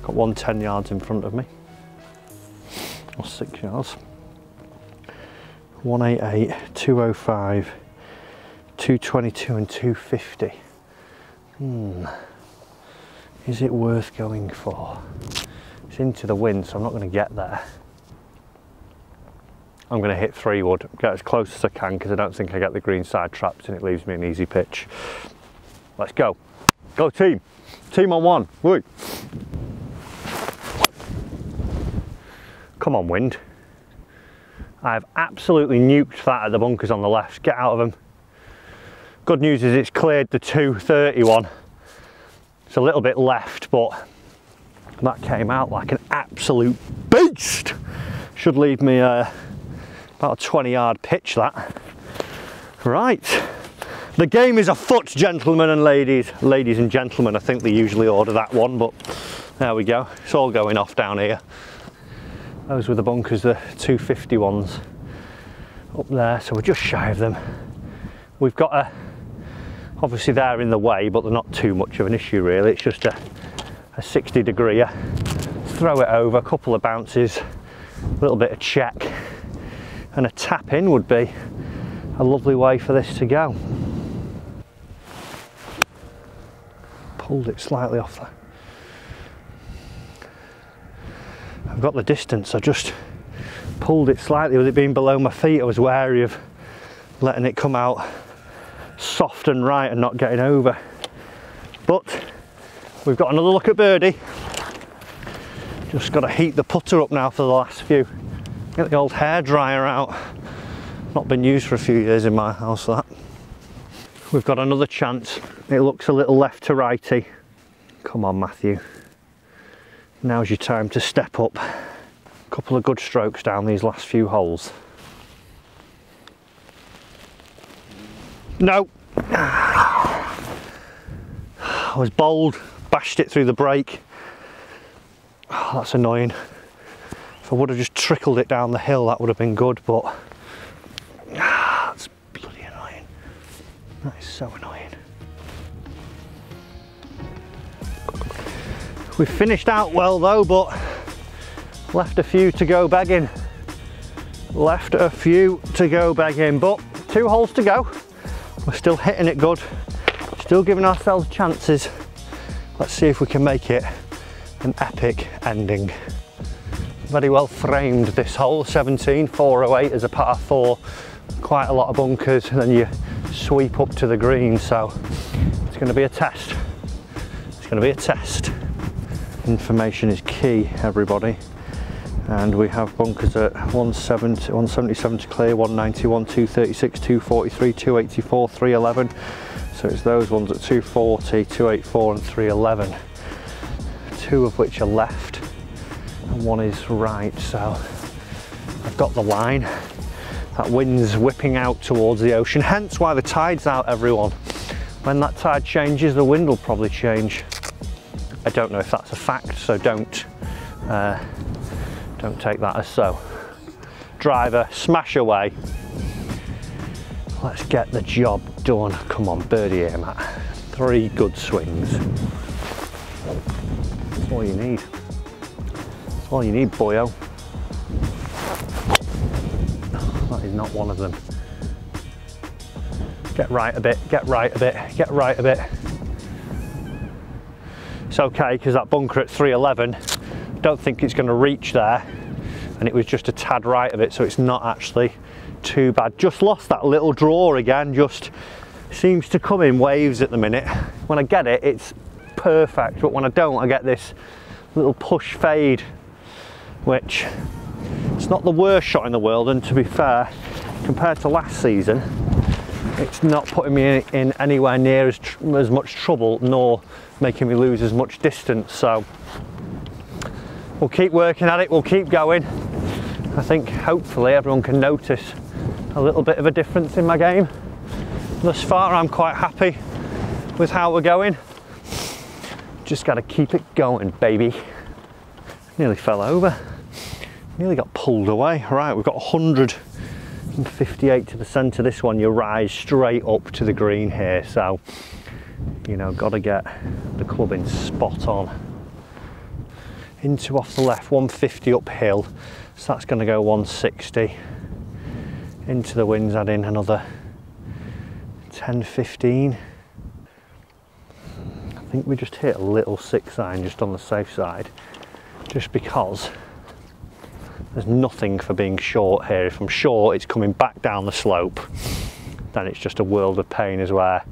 Got one 10 yards in front of me, or six yards. 188, 205, 222 and 250. Hmm. Is it worth going for? It's into the wind, so I'm not going to get there. I'm going to hit three wood, get as close as I can because I don't think I get the green side trapped and it leaves me an easy pitch. Let's go. Go team. Team on one. Woo. Come on wind. I've absolutely nuked that at the bunkers on the left. Get out of them. Good news is it's cleared the 231. It's a little bit left, but that came out like an absolute beast. Should leave me uh, about a 20 yard pitch that. Right, the game is afoot, gentlemen and ladies. Ladies and gentlemen, I think they usually order that one, but there we go. It's all going off down here. Those were the bunkers, the 250 ones up there, so we're just shy of them. We've got a, obviously they're in the way, but they're not too much of an issue really. It's just a, a 60 degree, throw it over, a couple of bounces, a little bit of check, and a tap in would be a lovely way for this to go. Pulled it slightly off there. I've got the distance, I just pulled it slightly with it being below my feet. I was wary of letting it come out soft and right and not getting over. But We've got another look at birdie. Just got to heat the putter up now for the last few. Get the old hair dryer out. Not been used for a few years in my house that. We've got another chance. It looks a little left to righty. Come on Matthew. Now's your time to step up. A couple of good strokes down these last few holes. No. I was bold, bashed it through the break. Oh, that's annoying. If I would have just trickled it down the hill, that would have been good, but ah, that's bloody annoying. That is so annoying. We finished out well though, but left a few to go begging. Left a few to go begging, but two holes to go. We're still hitting it good, still giving ourselves chances. Let's see if we can make it an epic ending. Very well framed this hole, 17, 408 as a par four. Quite a lot of bunkers and then you sweep up to the green. So it's gonna be a test. It's gonna be a test. Information is key, everybody. And we have bunkers at 170, 177 to clear, 191, 236, 243, 284, 311. So it's those ones at 240, 284 and 311 two of which are left and one is right. So I've got the line. That wind's whipping out towards the ocean hence why the tide's out everyone. When that tide changes the wind will probably change I don't know if that's a fact so don't uh, don't take that as so driver smash away let's get the job done come on birdie here Matt three good swings That's all you need. That's all you need, boyo. That is not one of them. Get right a bit, get right a bit, get right a bit. It's okay because that bunker at 311, don't think it's going to reach there and it was just a tad right of it so it's not actually too bad. Just lost that little draw again, just seems to come in waves at the minute. When I get it, it's perfect, but when I don't, I get this little push fade, which it's not the worst shot in the world. And to be fair, compared to last season, it's not putting me in anywhere near as, as much trouble, nor making me lose as much distance. So we'll keep working at it, we'll keep going. I think hopefully everyone can notice a little bit of a difference in my game. Thus far, I'm quite happy with how we're going. Just got to keep it going, baby. Nearly fell over. Nearly got pulled away. Right, we've got 158 to the centre. This one, you rise straight up to the green here. So, you know, got to get the clubbing spot on. Into off the left, 150 uphill. So that's going to go 160. Into the winds, add in another 10, 15 I think we just hit a little six iron just on the safe side, just because there's nothing for being short here. If I'm short, it's coming back down the slope, then it's just a world of pain as where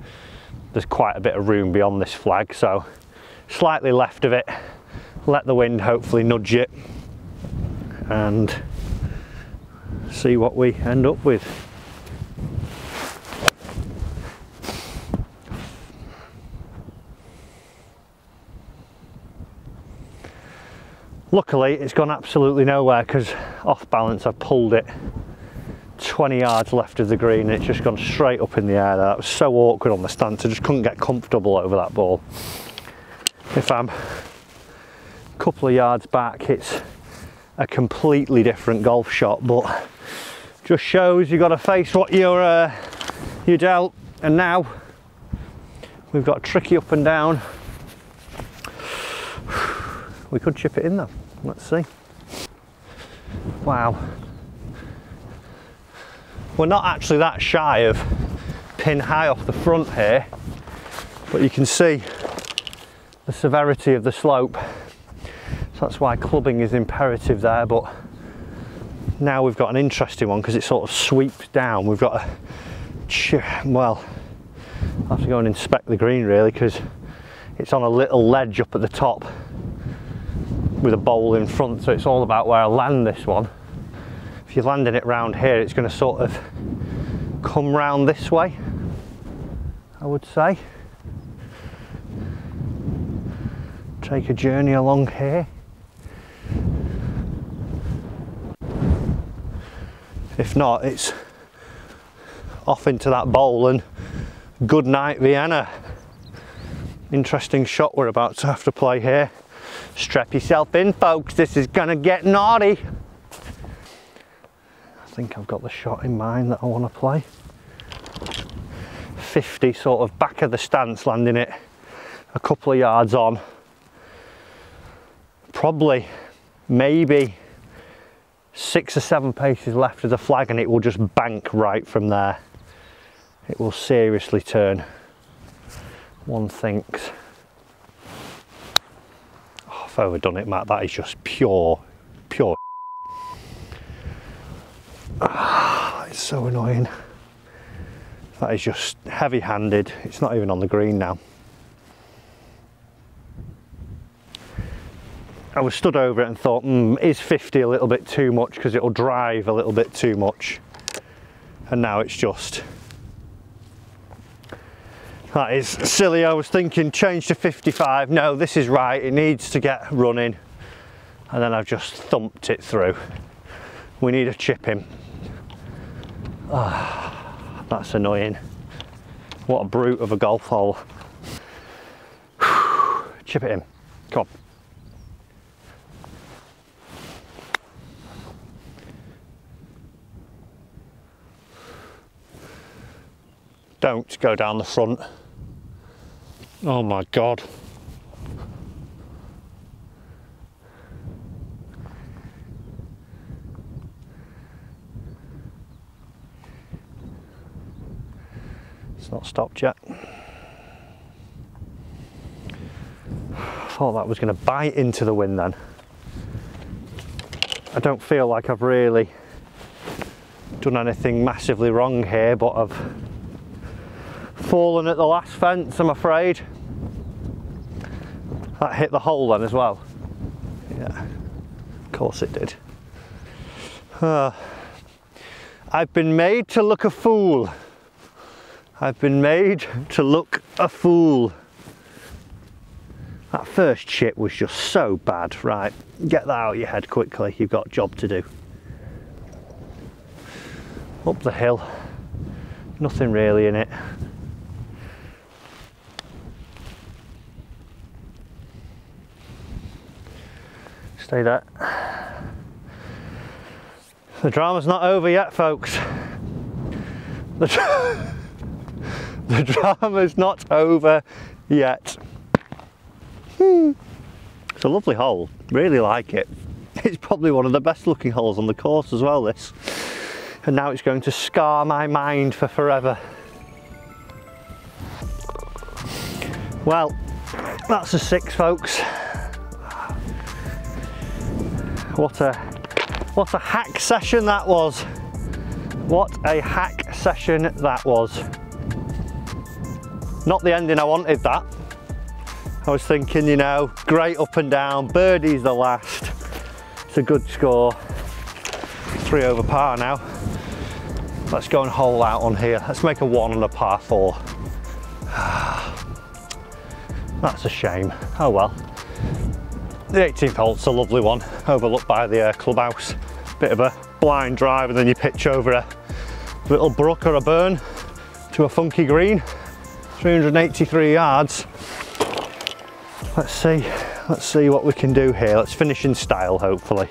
there's quite a bit of room beyond this flag. So slightly left of it, let the wind hopefully nudge it and see what we end up with. Luckily, it's gone absolutely nowhere because off balance, I've pulled it 20 yards left of the green and it's just gone straight up in the air. That was so awkward on the stance, I just couldn't get comfortable over that ball. If I'm a couple of yards back, it's a completely different golf shot, but just shows you got to face what you're uh, you dealt. And now we've got tricky up and down. We could chip it in though. Let's see. Wow. We're not actually that shy of pin high off the front here, but you can see the severity of the slope. So that's why clubbing is imperative there, but now we've got an interesting one because it sort of sweeps down. We've got a, well, I have to go and inspect the green really because it's on a little ledge up at the top with a bowl in front so it's all about where I land this one if you're landing it round here it's going to sort of come round this way I would say. Take a journey along here. If not it's off into that bowl and good night Vienna. Interesting shot we're about to have to play here. Strap yourself in folks. This is gonna get naughty think I've got the shot in mind that I want to play. 50 sort of back of the stance landing it a couple of yards on. Probably maybe six or seven paces left of the flag and it will just bank right from there. It will seriously turn. One thinks oh, I've overdone it Matt that is just pure pure ah, it's so annoying that is just heavy handed it's not even on the green now I was stood over it and thought, mm, is 50 a little bit too much because it'll drive a little bit too much. And now it's just, that is silly. I was thinking change to 55. No, this is right. It needs to get running. And then I've just thumped it through. We need a chip in. Ah, that's annoying. What a brute of a golf hole. chip it in. Come on. Don't go down the front. Oh my God. Not stopped yet. thought that was going to bite into the wind then. I don't feel like I've really done anything massively wrong here, but I've fallen at the last fence, I'm afraid. That hit the hole then as well. Yeah, of course it did. Uh, I've been made to look a fool. I've been made to look a fool. That first chip was just so bad. Right, get that out of your head quickly. You've got a job to do. Up the hill. Nothing really in it. Stay there. The drama's not over yet, folks. The, the drama's not over yet. Hmm. It's a lovely hole, really like it. It's probably one of the best looking holes on the course as well, this. And now it's going to scar my mind for forever. Well, that's a six, folks. What a, what a hack session that was. What a hack session that was. Not the ending I wanted that. I was thinking, you know, great up and down, birdie's the last. It's a good score. Three over par now. Let's go and hole out on here. Let's make a one on a par four. That's a shame. Oh well. The 18th hole's a lovely one, overlooked by the uh, clubhouse. Bit of a blind drive and then you pitch over a little brook or a burn to a funky green. 383 yards. Let's see, let's see what we can do here. Let's finish in style, hopefully.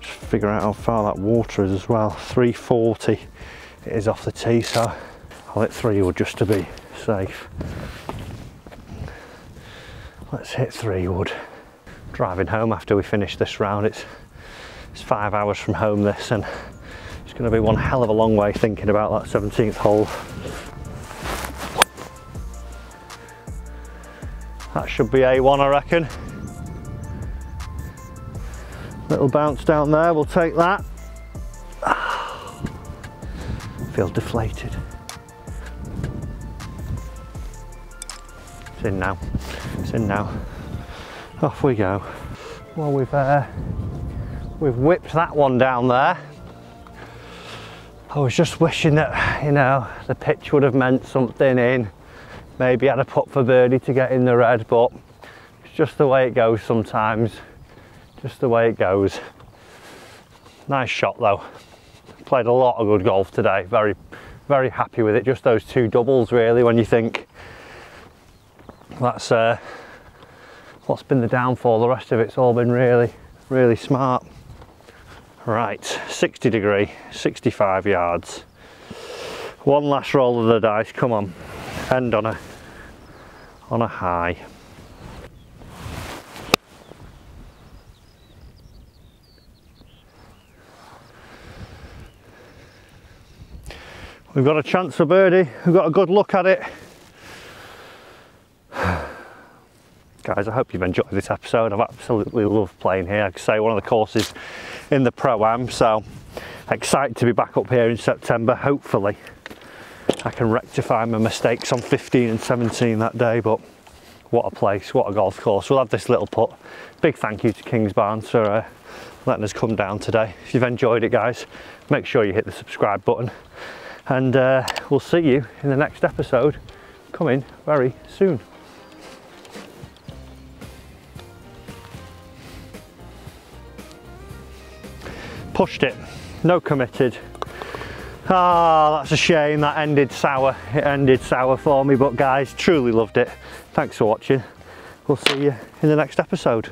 Just figure out how far that water is as well. 340 it is off the tee, so I'll hit three wood just to be safe. Let's hit three wood driving home after we finish this round. It's, it's five hours from home this and it's going to be one hell of a long way thinking about that 17th hole. That should be A1 I reckon. Little bounce down there, we'll take that. Feel deflated. It's in now. It's in now. Off we go. Well, we've uh, we've whipped that one down there. I was just wishing that you know the pitch would have meant something in. Maybe had a putt for birdie to get in the red, but it's just the way it goes sometimes. Just the way it goes. Nice shot though. Played a lot of good golf today. Very, very happy with it. Just those two doubles really when you think that's uh, what's been the downfall. The rest of it's all been really, really smart. Right, 60 degree, 65 yards. One last roll of the dice, come on. End on a on a high. We've got a chance for birdie, we've got a good look at it. Guys, I hope you've enjoyed this episode. I've absolutely loved playing here. Like I say, one of the courses in the Pro-Am, so excited to be back up here in September, hopefully. I can rectify my mistakes on 15 and 17 that day, but what a place, what a golf course. We'll have this little putt. Big thank you to Kingsbarns for uh, letting us come down today. If you've enjoyed it, guys, make sure you hit the subscribe button and uh, we'll see you in the next episode coming very soon. Pushed it, no committed. Ah, that's a shame, that ended sour. It ended sour for me, but guys, truly loved it. Thanks for watching. We'll see you in the next episode.